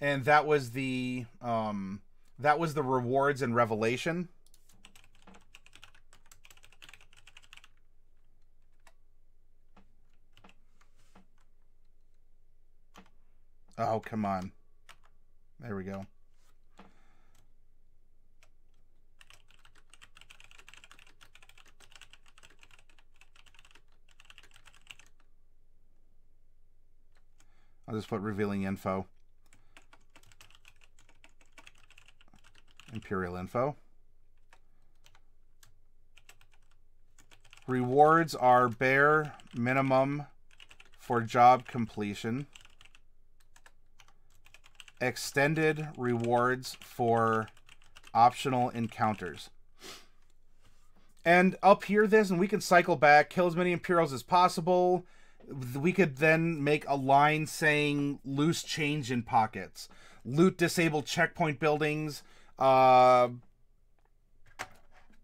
And that was the um that was the rewards and revelation. Oh, come on. There we go. I'll just put revealing info. Imperial info. Rewards are bare minimum for job completion. Extended rewards for optional encounters. And up here this, and we can cycle back, kill as many Imperials as possible, we could then make a line saying loose change in pockets, loot disabled checkpoint buildings, uh,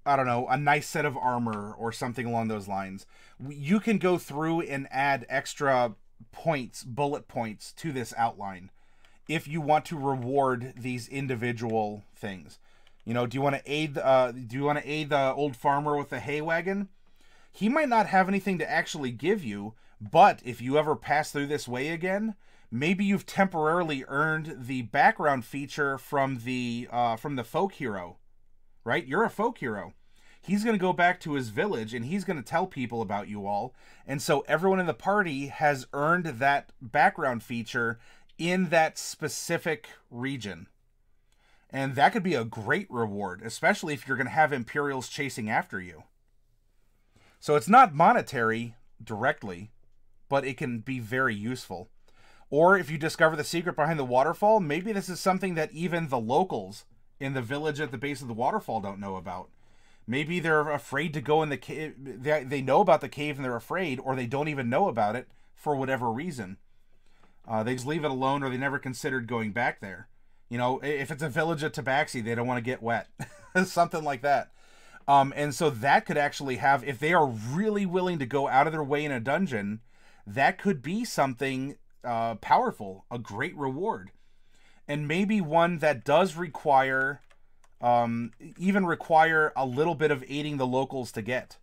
I don't know, a nice set of armor or something along those lines. You can go through and add extra points, bullet points to this outline if you want to reward these individual things. You know, do you want to aid uh do you want to aid the old farmer with the hay wagon? He might not have anything to actually give you, but if you ever pass through this way again, maybe you've temporarily earned the background feature from the uh, from the folk hero right? You're a folk hero. He's going to go back to his village and he's going to tell people about you all. And so everyone in the party has earned that background feature in that specific region. And that could be a great reward, especially if you're going to have Imperials chasing after you. So it's not monetary directly, but it can be very useful. Or if you discover the secret behind the waterfall, maybe this is something that even the locals in the village at the base of the waterfall don't know about. Maybe they're afraid to go in the cave. They, they know about the cave and they're afraid, or they don't even know about it for whatever reason. Uh, they just leave it alone, or they never considered going back there. You know, if it's a village of Tabaxi, they don't want to get wet, something like that. Um, and so that could actually have, if they are really willing to go out of their way in a dungeon, that could be something uh, powerful, a great reward, and maybe one that does require, um, even require a little bit of aiding the locals to get.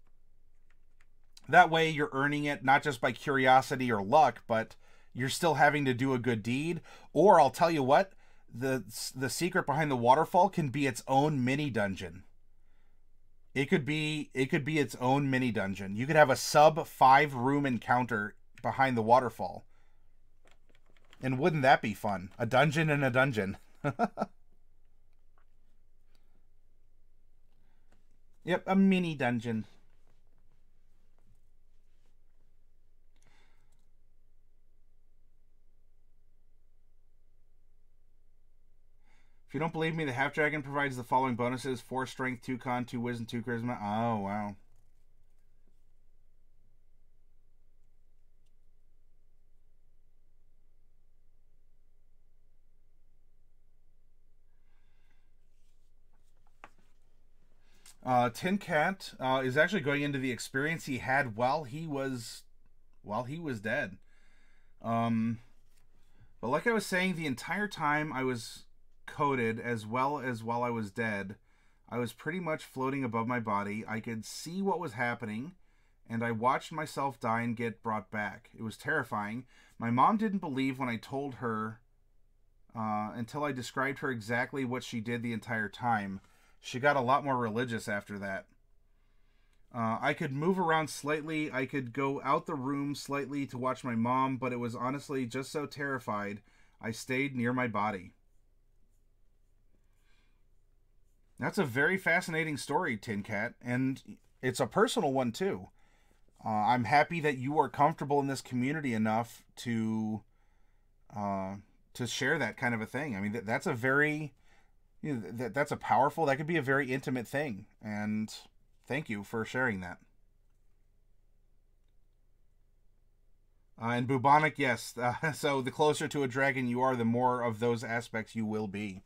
That way, you're earning it not just by curiosity or luck, but you're still having to do a good deed. Or I'll tell you what, the the secret behind the waterfall can be its own mini dungeon. It could be it could be its own mini dungeon. You could have a sub five room encounter behind the waterfall. And wouldn't that be fun? A dungeon in a dungeon. yep, a mini dungeon. If you don't believe me, the half dragon provides the following bonuses: four strength, two con, two wisdom, two charisma. Oh wow. Uh, Tin Cat uh, is actually going into the experience he had while he was while he was dead. Um, but like I was saying, the entire time I was coated as well as while I was dead, I was pretty much floating above my body. I could see what was happening, and I watched myself die and get brought back. It was terrifying. My mom didn't believe when I told her uh, until I described her exactly what she did the entire time. She got a lot more religious after that. Uh, I could move around slightly. I could go out the room slightly to watch my mom, but it was honestly just so terrified I stayed near my body. That's a very fascinating story, Tin Cat, and it's a personal one too. Uh, I'm happy that you are comfortable in this community enough to uh, to share that kind of a thing. I mean, that, that's a very you know, that that's a powerful that could be a very intimate thing and thank you for sharing that. Uh, and bubonic yes uh, so the closer to a dragon you are the more of those aspects you will be.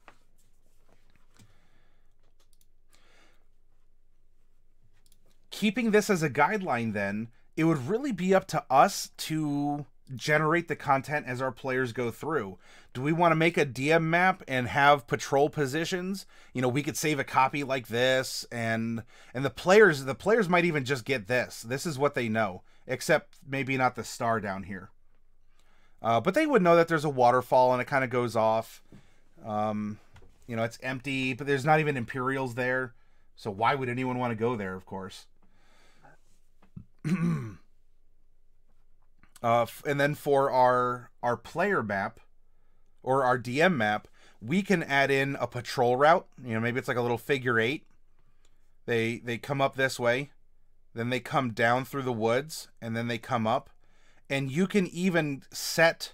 Keeping this as a guideline then it would really be up to us to generate the content as our players go through. Do we want to make a DM map and have patrol positions? You know, we could save a copy like this and and the players the players might even just get this. This is what they know, except maybe not the star down here. Uh, but they would know that there's a waterfall and it kind of goes off. Um, you know, it's empty, but there's not even Imperials there. So why would anyone want to go there, of course? Uh, and then for our our player map or our DM map, we can add in a patrol route. You know, maybe it's like a little figure eight. They they come up this way, then they come down through the woods, and then they come up, and you can even set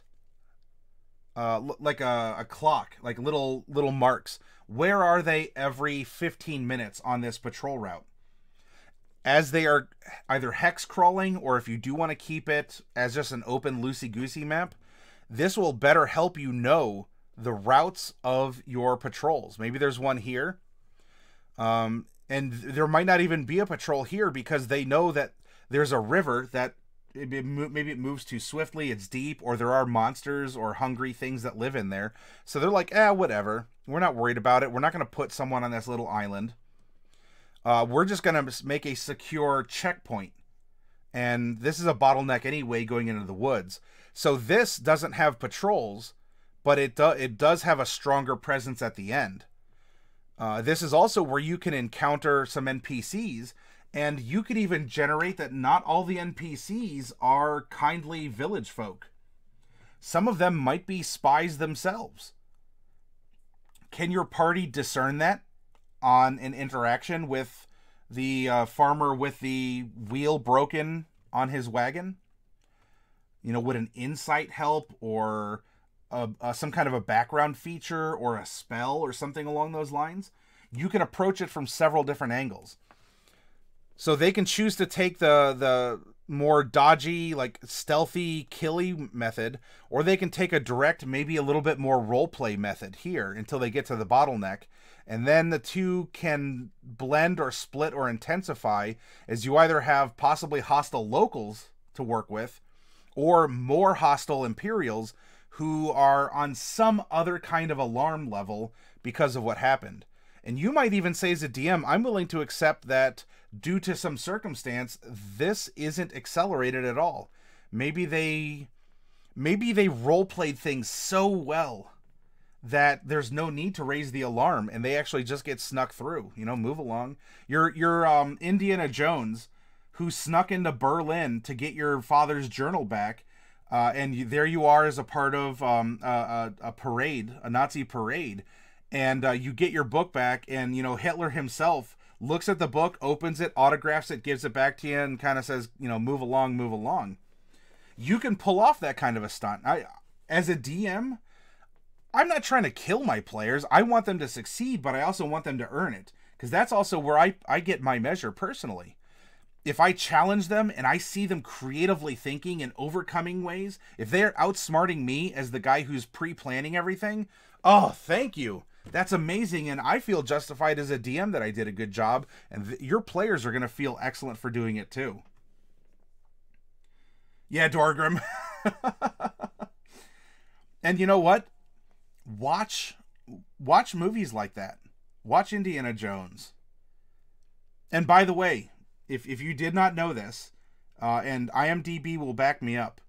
uh, like a, a clock, like little little marks. Where are they every 15 minutes on this patrol route? As they are either hex crawling or if you do want to keep it as just an open loosey goosey map, this will better help you know the routes of your patrols. Maybe there's one here. Um, and there might not even be a patrol here because they know that there's a river that maybe it moves too swiftly, it's deep, or there are monsters or hungry things that live in there. So they're like, eh, whatever. We're not worried about it. We're not going to put someone on this little island. Uh, we're just going to make a secure checkpoint. And this is a bottleneck anyway going into the woods. So this doesn't have patrols, but it, do- it does have a stronger presence at the end. Uh, this is also where you can encounter some NPCs, and you could even generate that not all the NPCs are kindly village folk. Some of them might be spies themselves. Can your party discern that on an interaction with the uh, farmer with the wheel broken on his wagon? You know, would an insight help or a, a, some kind of a background feature or a spell or something along those lines? You can approach it from several different angles. So they can choose to take the the more dodgy, like stealthy, killy method, or they can take a direct, maybe a little bit more roleplay method here until they get to the bottleneck. And then the two can blend or split or intensify as you either have possibly hostile locals to work with or more hostile Imperials who are on some other kind of alarm level because of what happened. And you might even say, as a DM, I'm willing to accept that due to some circumstance, this isn't accelerated at all. Maybe they maybe they role played things so well that there's no need to raise the alarm and they actually just get snuck through. You know, move along. You're you're um Indiana Jones who snuck into Berlin to get your father's journal back. Uh, and you, there you are as a part of um, a, a, parade, a Nazi parade, and uh, you get your book back, and you know Hitler himself looks at the book, opens it, autographs it, gives it back to you, and kind of says, you know, move along, move along. You can pull off that kind of a stunt. I, as a DM, I'm not trying to kill my players. I want them to succeed, but I also want them to earn it because that's also where I, I get my measure personally. If I challenge them and I see them creatively thinking and overcoming ways, if they're outsmarting me as the guy who's pre planning everything, oh, thank you that's amazing and i feel justified as a dm that i did a good job and your players are going to feel excellent for doing it too yeah dorgrim and you know what watch watch movies like that. Watch indiana jones. And by the way if, if you did not know this uh, and imdb will back me up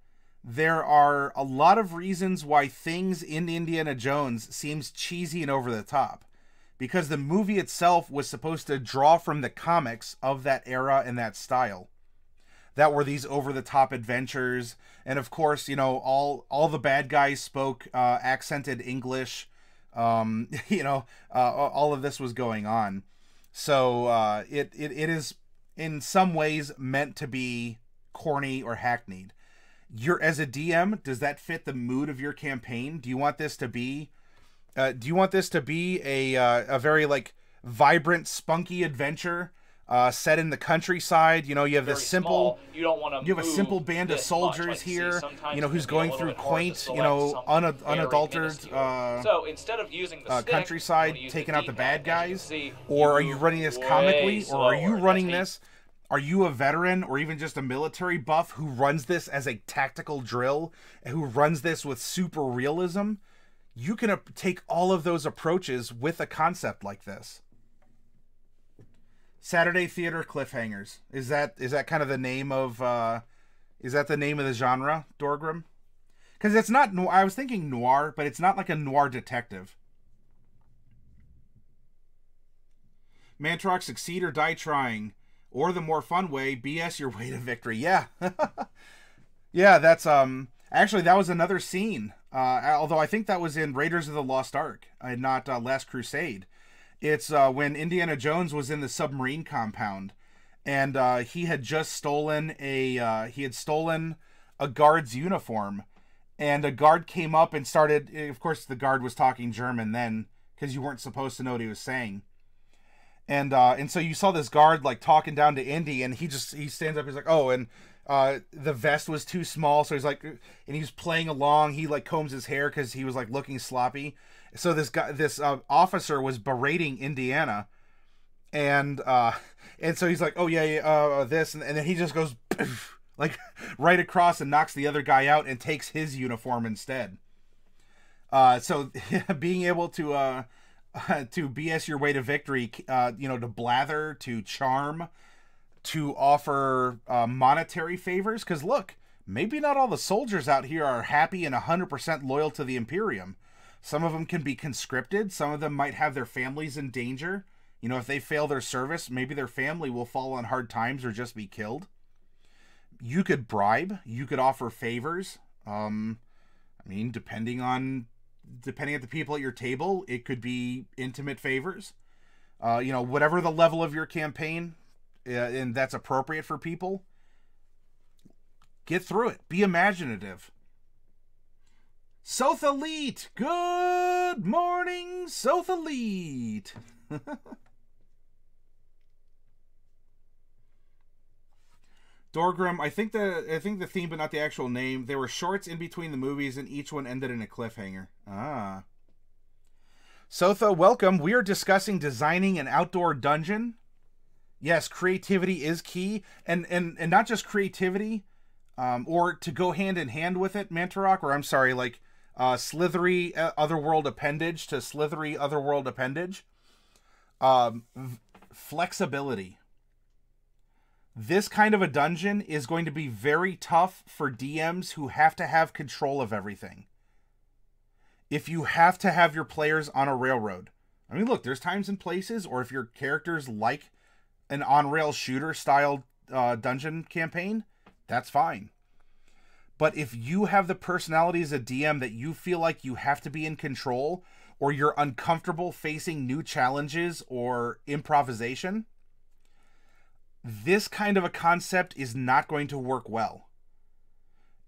there are a lot of reasons why things in Indiana Jones seems cheesy and over the top. Because the movie itself was supposed to draw from the comics of that era and that style that were these over the top adventures. And of course you know all all the bad guys spoke uh, accented english. Um, you know uh, all of this was going on. So uh, it, it it is in some ways meant to be corny or hackneyed. You're as a DM, does that fit the mood of your campaign? Do you want this to be uh, do you want this to be a uh, a very like vibrant, spunky adventure uh, set in the countryside? You know, you have this simple. Small. You don't want to. You have a simple band of soldiers like, here. You know, who's going through quaint, you know, un- unadulterated. Uh, so instead of using the uh, stick, countryside, taking out the bad guys, or are you running this comically, or are you running this? are you a veteran or even just a military buff who runs this as a tactical drill who runs this with super realism you can take all of those approaches with a concept like this saturday theater cliffhangers is that is that kind of the name of uh is that the name of the genre dorgrim because it's not i was thinking noir but it's not like a noir detective mantrox succeed or die trying or the more fun way, BS your way to victory. Yeah. yeah, that's um actually that was another scene. Uh, although I think that was in Raiders of the Lost Ark and not uh, Last Crusade. It's uh, when Indiana Jones was in the submarine compound and uh, he had just stolen a uh, he had stolen a guard's uniform and a guard came up and started of course the guard was talking German then because you weren't supposed to know what he was saying and uh, and so you saw this guard like talking down to Indy, and he just he stands up. He's like, oh, and uh, the vest was too small, so he's like, and he's playing along. He like combs his hair because he was like looking sloppy. So this guy, this uh, officer, was berating Indiana, and uh, and so he's like, oh yeah, yeah uh, this, and, and then he just goes like right across and knocks the other guy out and takes his uniform instead. Uh, so being able to uh to BS your way to victory, uh, you know, to blather, to charm, to offer uh, monetary favors. Because look, maybe not all the soldiers out here are happy and 100% loyal to the Imperium. Some of them can be conscripted. Some of them might have their families in danger. You know, if they fail their service, maybe their family will fall on hard times or just be killed. You could bribe. You could offer favors. Um, I mean, depending on depending on the people at your table, it could be intimate favors. Uh, you know, whatever the level of your campaign, uh, and that's appropriate for people. Get through it. Be imaginative. South Elite! Good morning, South Elite! Dorgrim, I think the I think the theme, but not the actual name. There were shorts in between the movies, and each one ended in a cliffhanger. Ah. Sotha, welcome. We are discussing designing an outdoor dungeon. Yes, creativity is key, and and and not just creativity, um, or to go hand in hand with it, Mantarok, or I'm sorry, like uh, slithery uh, otherworld appendage to slithery otherworld appendage. Um, flexibility. This kind of a dungeon is going to be very tough for DMs who have to have control of everything. If you have to have your players on a railroad, I mean, look, there's times and places, or if your characters like an on rail shooter style uh, dungeon campaign, that's fine. But if you have the personality as a DM that you feel like you have to be in control, or you're uncomfortable facing new challenges or improvisation, this kind of a concept is not going to work well.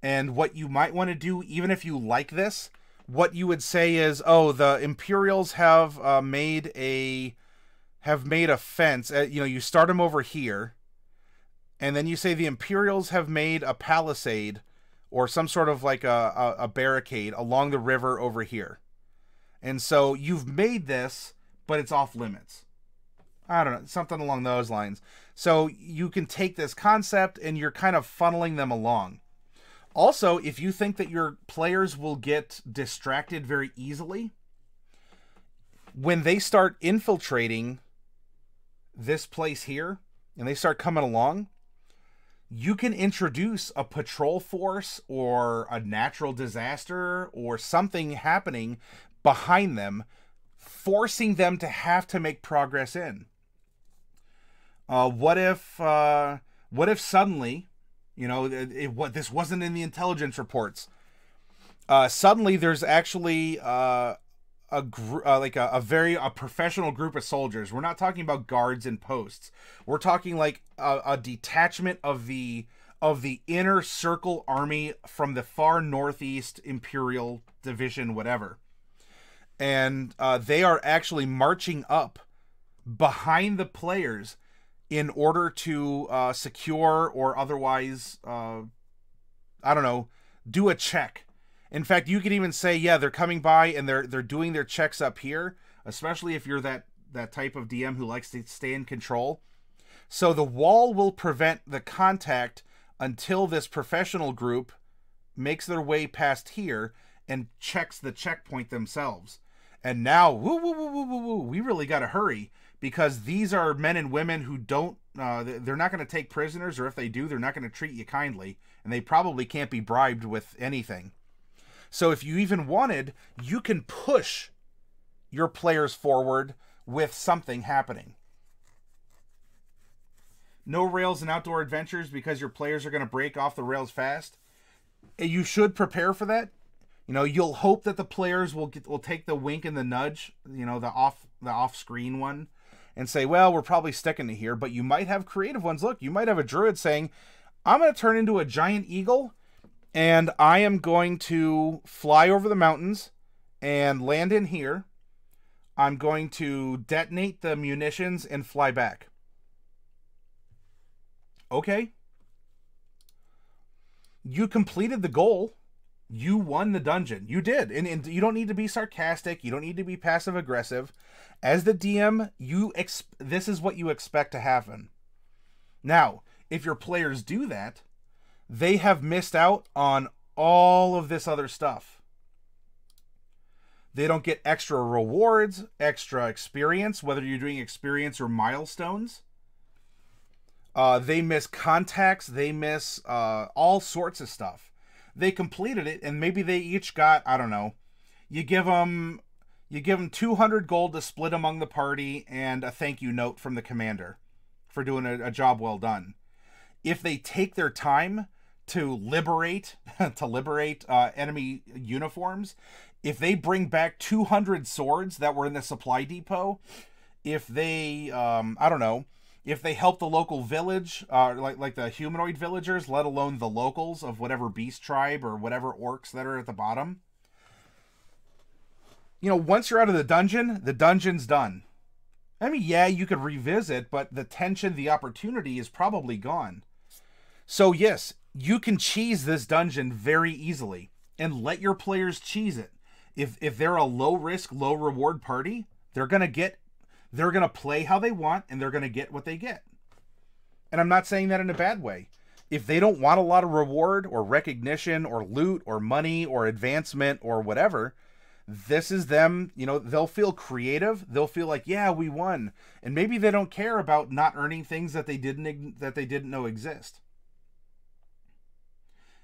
And what you might want to do, even if you like this, what you would say is, oh, the Imperials have uh, made a have made a fence. Uh, you know, you start them over here, and then you say the Imperials have made a palisade or some sort of like a, a, barricade along the river over here. And so you've made this, but it's off limits. I don't know, something along those lines. So you can take this concept and you're kind of funneling them along. Also, if you think that your players will get distracted very easily, when they start infiltrating this place here and they start coming along, you can introduce a patrol force or a natural disaster or something happening behind them, forcing them to have to make progress in. Uh, what if, uh, what if suddenly, you know, it, it, what this wasn't in the intelligence reports. Uh, suddenly, there's actually uh, a gr- uh, like a, a, very a professional group of soldiers. We're not talking about guards and posts. We're talking like a, a detachment of the of the inner circle army from the far northeast imperial division, whatever. And uh, they are actually marching up behind the players in order to uh, secure or otherwise, uh, I don't know, do a check in fact, you could even say, yeah, they're coming by and they're they're doing their checks up here, especially if you're that that type of DM who likes to stay in control. So the wall will prevent the contact until this professional group makes their way past here and checks the checkpoint themselves. And now, woo woo woo woo woo woo, we really got to hurry because these are men and women who don't uh, they're not going to take prisoners or if they do they're not going to treat you kindly and they probably can't be bribed with anything so if you even wanted, you can push your players forward with something happening. No rails and outdoor adventures because your players are going to break off the rails fast. You should prepare for that. You know, you'll hope that the players will get, will take the wink and the nudge, you know, the off the off screen one and say, "Well, we're probably sticking to here." But you might have creative ones. Look, you might have a druid saying, "I'm going to turn into a giant eagle and I am going to fly over the mountains and land in here. I'm going to detonate the munitions and fly back. Okay. You completed the goal. You won the dungeon. You did. And, and you don't need to be sarcastic. You don't need to be passive aggressive. As the DM, you this is what you expect to happen. Now, if your players do that, they have missed out on all of this other stuff. They don't get extra rewards, extra experience, whether you're doing experience or milestones. Uh, they miss contacts. They miss uh, all sorts of stuff. They completed it, and maybe they each got, I don't know, you give them you give them 200 gold to split among the party and a thank you note from the commander for doing a, a job well done. If they take their time to liberate to liberate uh, enemy uniforms, if they bring back 200 swords that were in the supply depot, if they um, I don't know, if they help the local village, uh, like like the humanoid villagers, let alone the locals of whatever beast tribe or whatever orcs that are at the bottom, you know, once you're out of the dungeon, the dungeon's done. I mean, yeah, you could revisit, but the tension, the opportunity is probably gone. So, yes, you can cheese this dungeon very easily and let your players cheese it. If if they're a low risk, low reward party, they're going to get they're going to play how they want and they're going to get what they get. And I'm not saying that in a bad way. If they don't want a lot of reward or recognition or loot or money or advancement or whatever, this is them, you know, they'll feel creative. They'll feel like, yeah, we won. And maybe they don't care about not earning things that they didn't that they didn't know exist.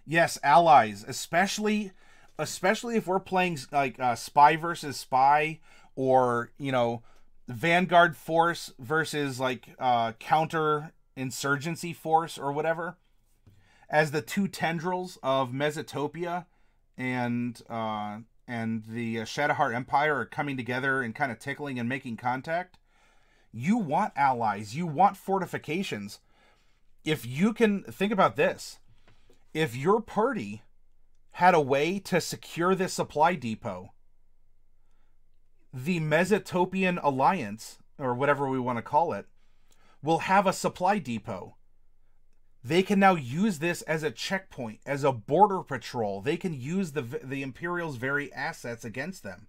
Yes, allies, especially especially if we're playing like uh, spy versus spy or, you know, vanguard force versus like uh counter insurgency force or whatever as the two tendrils of Mesotopia and uh and the uh, Shadowheart Empire are coming together and kind of tickling and making contact, you want allies, you want fortifications. If you can think about this, if your party had a way to secure this supply depot, the Mesotopian Alliance, or whatever we want to call it, will have a supply depot they can now use this as a checkpoint, as a border patrol. They can use the the Imperial's very assets against them.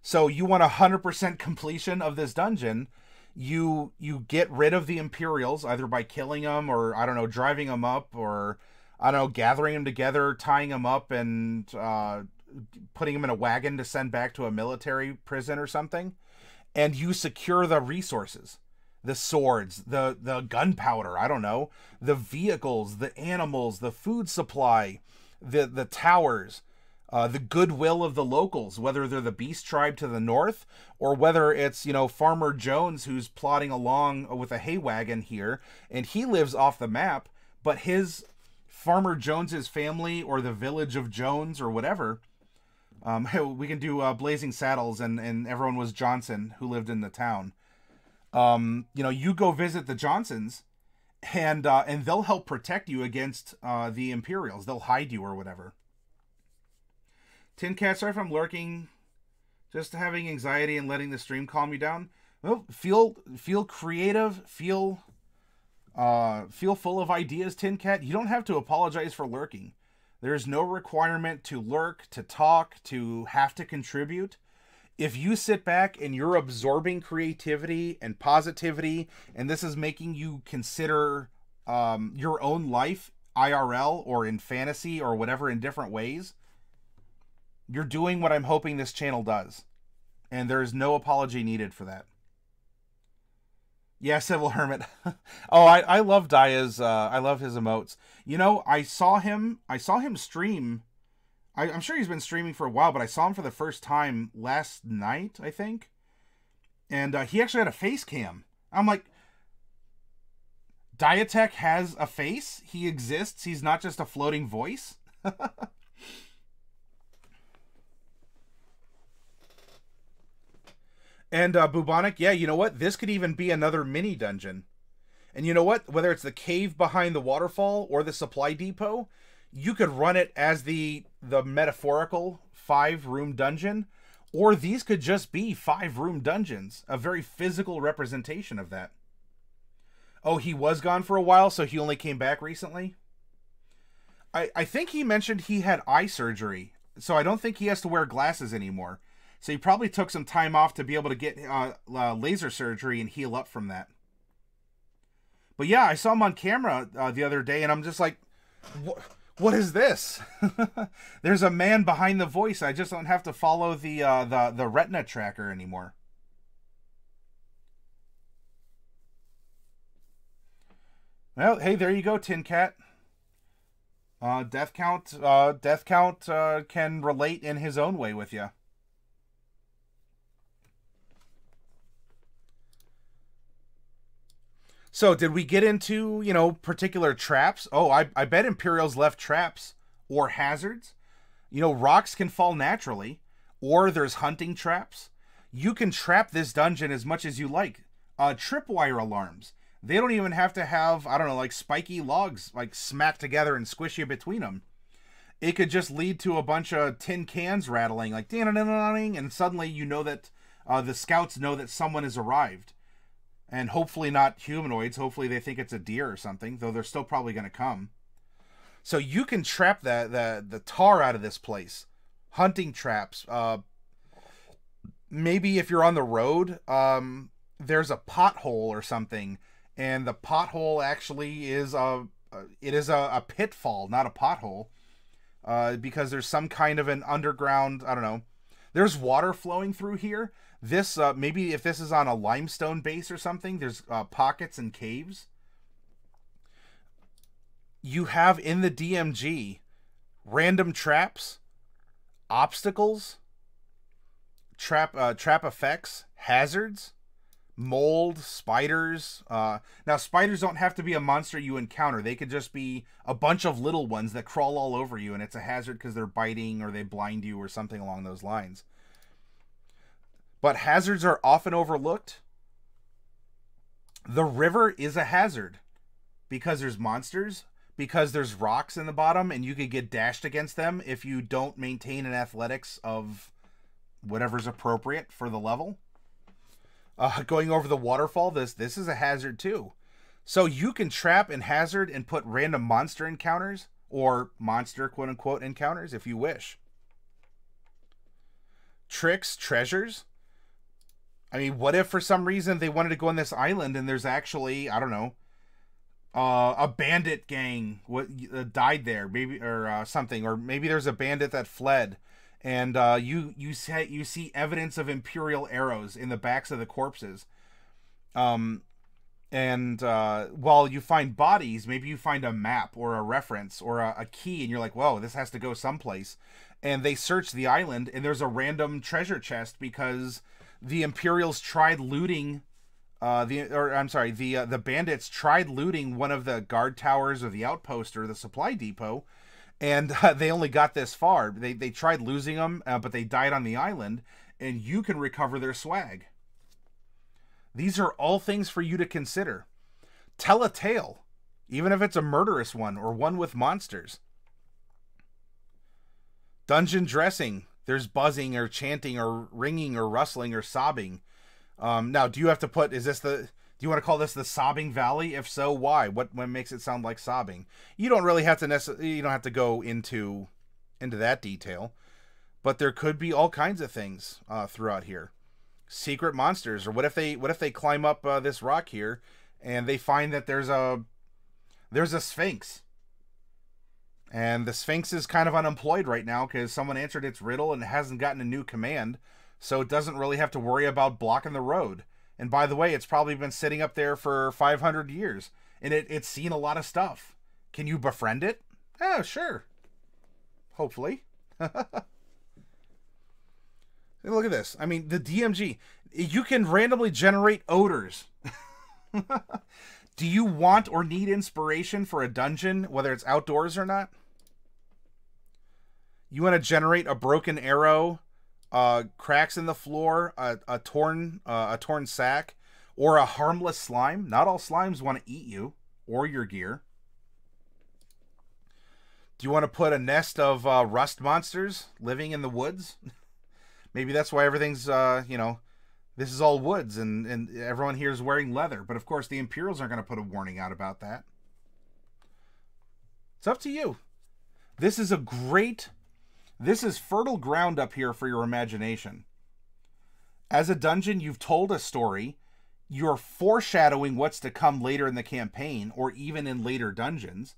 So you want a hundred percent completion of this dungeon. You you get rid of the Imperials either by killing them or I don't know driving them up or I don't know gathering them together, tying them up, and uh, putting them in a wagon to send back to a military prison or something. And you secure the resources the swords, the the gunpowder, I don't know, the vehicles, the animals, the food supply, the the towers, uh, the goodwill of the locals, whether they're the beast tribe to the north or whether it's you know Farmer Jones who's plodding along with a hay wagon here, and he lives off the map, but his Farmer Jones's family or the village of Jones or whatever. Um, we can do uh, Blazing Saddles, and and everyone was Johnson who lived in the town um, you know, you go visit the Johnsons, and uh, and they'll help protect you against uh, the Imperials. They'll hide you or whatever. Tin Cat, sorry if I'm lurking, just having anxiety and letting the stream calm you down. Well, feel feel creative, feel uh, feel full of ideas, Tin Cat. You don't have to apologize for lurking. There is no requirement to lurk, to talk, to have to contribute if you sit back and you're absorbing creativity and positivity, and this is making you consider um, your own life IRL or in fantasy or whatever in different ways, you're doing what I'm hoping this channel does. And there is no apology needed for that. Yeah, Civil Hermit. oh, I, I love Daya's uh, I love his emotes. You know, I saw him I saw him stream I, am sure he's been streaming for a while, but I saw him for the first time last night, I think. And uh, he actually had a face cam. I'm like, Diatech has a face. He exists. He's not just a floating voice. and uh, Bubonic, yeah, you know what? This could even be another mini dungeon. And you know what? Whether it's the cave behind the waterfall or the supply depot, you could run it as the the metaphorical five room dungeon or these could just be five room dungeons a very physical representation of that oh he was gone for a while so he only came back recently i i think he mentioned he had eye surgery so i don't think he has to wear glasses anymore so he probably took some time off to be able to get uh, uh, laser surgery and heal up from that but yeah i saw him on camera uh, the other day and i'm just like what what is this? There's a man behind the voice. I just don't have to follow the uh, the the retina tracker anymore. Well, hey, there you go, Tin Cat. Uh, death count. Uh, death count uh, can relate in his own way with you. So, did we get into you know particular traps? Oh, I I bet Imperials left traps or hazards. You know, rocks can fall naturally, or there's hunting traps. You can trap this dungeon as much as you like. Uh, tripwire alarms. They don't even have to have I don't know like spiky logs like smacked together and squish you between them. It could just lead to a bunch of tin cans rattling like ding and suddenly you know that uh, the scouts know that someone has arrived and hopefully not humanoids. Hopefully they think it's a deer or something, though they're still probably going to come. So you can trap the the the tar out of this place, hunting traps. Uh, maybe if you're on the road, um, there's a pothole or something, and the pothole actually is a it is a, a pitfall, not a pothole, uh, because there's some kind of an underground. I don't know. There's water flowing through here, this uh, maybe if this is on a limestone base or something, there's uh, pockets and caves. You have in the DMG random traps, obstacles, trap uh, trap effects, hazards, mold, spiders. Uh, now spiders don't have to be a monster you encounter. They could just be a bunch of little ones that crawl all over you, and it's a hazard because they're biting or they blind you or something along those lines. But hazards are often overlooked. The river is a hazard because there's monsters, because there's rocks in the bottom, and you could get dashed against them if you don't maintain an athletics of whatever's appropriate for the level. Uh, going over the waterfall, this this is a hazard too. So you can trap and hazard and put random monster encounters or monster quote unquote encounters if you wish. Tricks, treasures. I mean, what if for some reason they wanted to go on this island and there's actually I don't know uh, a bandit gang what uh, died there maybe or uh, something or maybe there's a bandit that fled. And uh, you you see you see evidence of imperial arrows in the backs of the corpses. Um and uh, while you find bodies maybe you find a map or a reference or a, a key and you're like whoa this has to go someplace. And they search the island and there's a random treasure chest because the Imperials tried looting uh, the or I'm sorry, the uh, the bandits tried looting one of the guard towers or the outpost or the supply depot, and uh, they only got this far. They they tried losing them, uh, but they died on the island, and you can recover their swag. These are all things for you to consider. Tell a tale, even if it's a murderous one or one with monsters. Dungeon dressing, there's buzzing or chanting or ringing or rustling or sobbing. Um, now, do you have to put? Is this the? Do you want to call this the sobbing valley? If so, why? What what makes it sound like sobbing? You don't really have to necessarily. You don't have to go into into that detail, but there could be all kinds of things uh, throughout here. Secret monsters, or what if they what if they climb up uh, this rock here and they find that there's a there's a sphinx and the Sphinx is kind of unemployed right now because someone answered its riddle and hasn't gotten a new command. So it doesn't really have to worry about blocking the road. And by the way, it's probably been sitting up there for 500 years. And it, it's seen a lot of stuff. Can you befriend it? Oh, sure. Hopefully. Look at this. I mean, the DMG, you can randomly generate odors. Do you want or need inspiration for a dungeon, whether it's outdoors or not? You want to generate a broken arrow, uh, cracks in the floor, a, a torn uh, a torn sack, or a harmless slime. Not all slimes want to eat you or your gear. Do you want to put a nest of uh, rust monsters living in the woods? Maybe that's why everything's uh, you know, this is all woods and and everyone here is wearing leather. But of course, the Imperials aren't going to put a warning out about that. It's up to you. This is a great this is fertile ground up here for your imagination. As a dungeon, you've told a story. You're foreshadowing what's to come later in the campaign or even in later dungeons.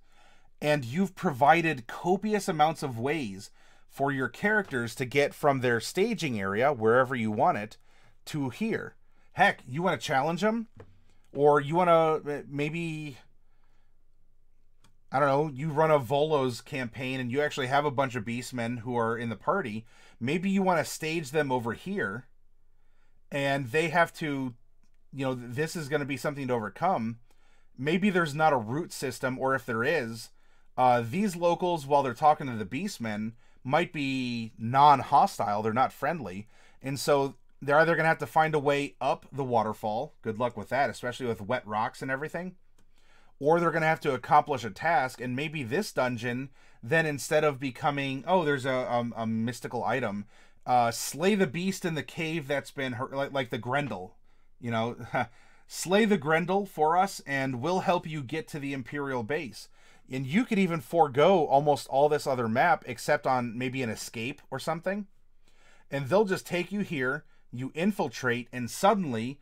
And you've provided copious amounts of ways for your characters to get from their staging area, wherever you want it, to here. Heck, you want to challenge them? Or you want to maybe I don't know, you run a Volos campaign and you actually have a bunch of beastmen who are in the party, maybe you want to stage them over here and they have to you know this is going to be something to overcome maybe there's not a root system or if there is uh, these locals while they're talking to the beastmen might be non-hostile they're not friendly and so they're either going to have to find a way up the waterfall good luck with that especially with wet rocks and everything or they're going to have to accomplish a task and maybe this dungeon then instead of becoming oh there's a, a, a mystical item uh, slay the beast in the cave that's been hurt, like, like the Grendel, you know, slay the Grendel for us, and we'll help you get to the Imperial base. And you could even forego almost all this other map except on maybe an escape or something. And they'll just take you here, you infiltrate, and suddenly,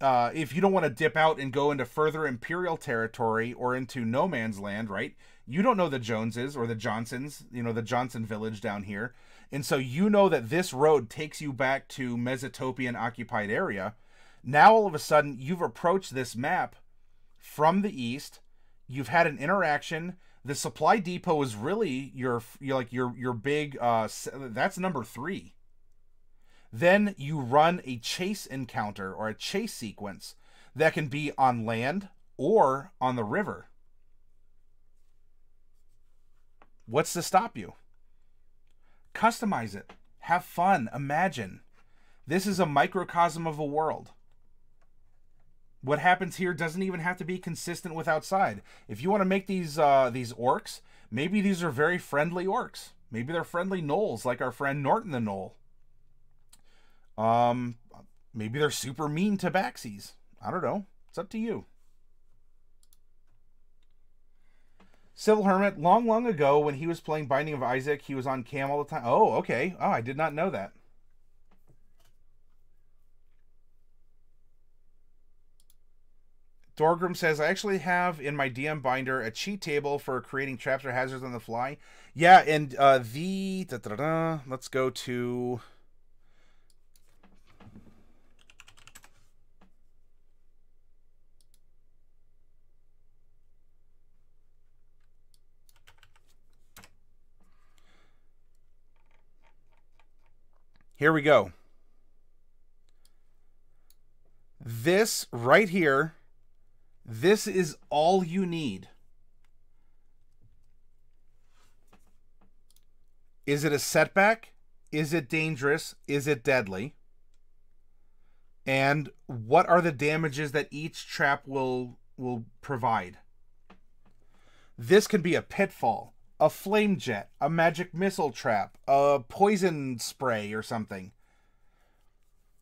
uh, if you don't want to dip out and go into further Imperial territory or into no man's land, right? You don't know the Joneses or the Johnsons, you know, the Johnson village down here. And so you know that this road takes you back to Mesotopian occupied area. Now all of a sudden you've approached this map from the east. You've had an interaction. The supply depot is really your, your like your your big uh that's number 3. Then you run a chase encounter or a chase sequence that can be on land or on the river. What's to stop you? Customize it. Have fun. Imagine. This is a microcosm of a world. What happens here doesn't even have to be consistent with outside. If you want to make these uh, these orcs, maybe these are very friendly orcs. Maybe they're friendly gnolls, like our friend Norton the Gnoll. Um, maybe they're super mean tabaxis. I don't know. It's up to you. Civil Hermit, long, long ago when he was playing Binding of Isaac, he was on cam all the time. Oh, okay. Oh, I did not know that. Dorgrim says, I actually have in my DM binder a cheat table for creating traps or hazards on the fly. Yeah, and uh, the. Da, da, da, let's go to. Here we go. This right here, this is all you need. Is it a setback? Is it dangerous? Is it deadly? And what are the damages that each trap will will provide? This can be a pitfall a flame jet, a magic missile trap, a poison spray or something.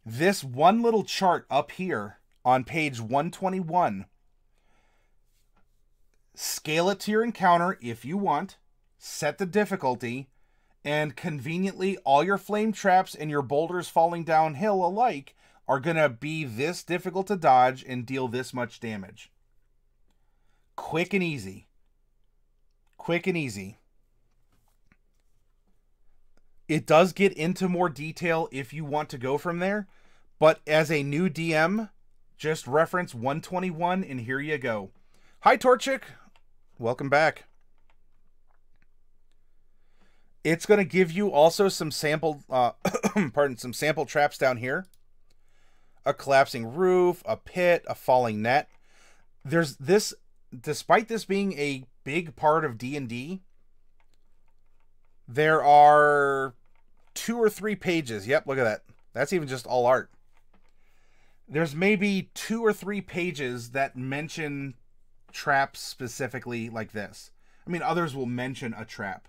This one little chart up here on page 121, scale it to your encounter if you want, set the difficulty, and conveniently all your flame traps and your boulders falling downhill alike are going to be this difficult to dodge and deal this much damage. Quick and easy quick and easy. It does get into more detail if you want to go from there, but as a new DM, just reference 121 and here you go. Hi Torchic, welcome back. It's going to give you also some sample uh pardon, some sample traps down here. A collapsing roof, a pit, a falling net. There's this despite this being a big part of D&D, there are two or three pages. Yep, look at that. That's even just all art. There's maybe two or three pages that mention traps specifically like this. I mean, others will mention a trap.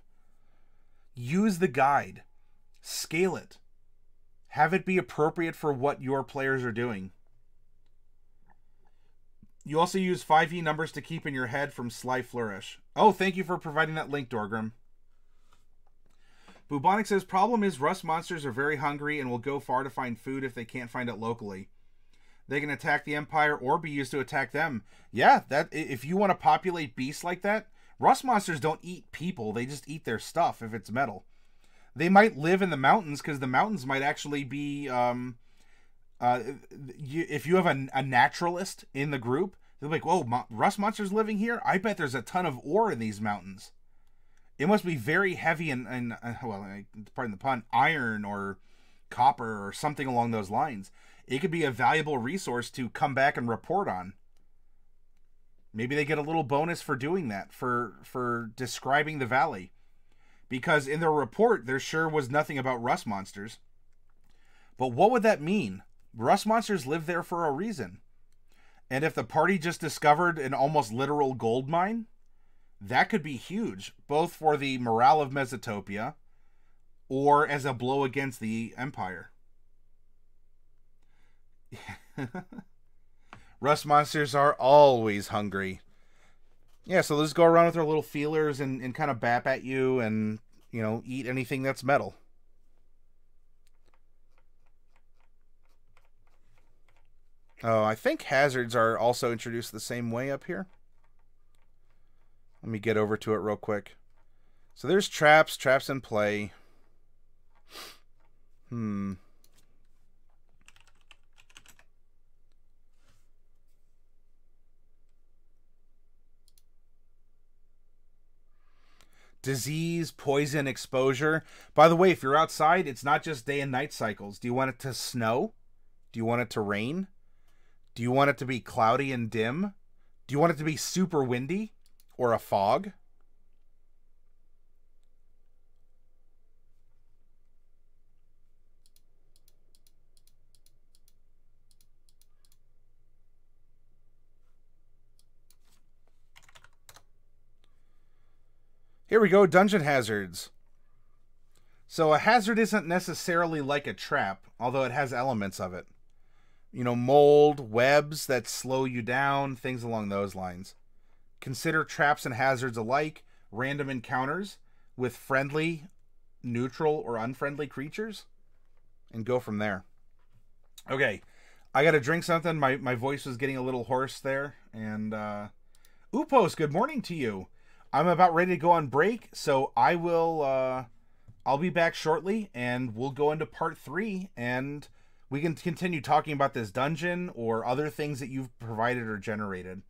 Use the guide, scale it, have it be appropriate for what your players are doing. You also use 5e numbers to keep in your head from Sly Flourish. Oh, thank you for providing that link, Dorgrim. Bubonic says, problem is rust monsters are very hungry and will go far to find food if they can't find it locally. They can attack the Empire or be used to attack them. Yeah, that if you want to populate beasts like that, rust monsters don't eat people. They just eat their stuff if it's metal. They might live in the mountains because the mountains might actually be um, uh, you, if you have a, a naturalist in the group, They're like, whoa, mo- rust monsters living here? I bet there's a ton of ore in these mountains. It must be very heavy and, and uh, well, pardon the pun, iron or copper or something along those lines. It could be a valuable resource to come back and report on. Maybe they get a little bonus for doing that, for for describing the valley. Because in their report there sure was nothing about rust monsters. But what would that mean? Rust monsters live there for a reason. And if the party just discovered an almost literal gold mine, that could be huge, both for the morale of Mesotopia or as a blow against the Empire. Rust monsters are always hungry. Yeah, so let's go around with their little feelers and, and kind of bap at you and, you know, eat anything that's metal. Oh, I think hazards are also introduced the same way up here. Let me get over to it real quick. So there's traps, traps in play. Hmm. Disease, poison, exposure. By the way, if you're outside, it's not just day and night cycles. Do you want it to snow? Do you want it to rain? Do you want it to be cloudy and dim? Do you want it to be super windy or a fog? Here we go, dungeon hazards. So a hazard isn't necessarily like a trap, although it has elements of it. You know, mold, webs that slow you down, things along those lines. Consider traps and hazards alike random encounters with friendly, neutral, or unfriendly creatures, and go from there. Okay, I got to drink something. My, my voice was getting a little hoarse there. And, uh, Upos, good morning to you. I'm about ready to go on break, so I will uh I'll be back shortly and we'll go into part 3 and we can continue talking about this dungeon or other things that you've provided or generated.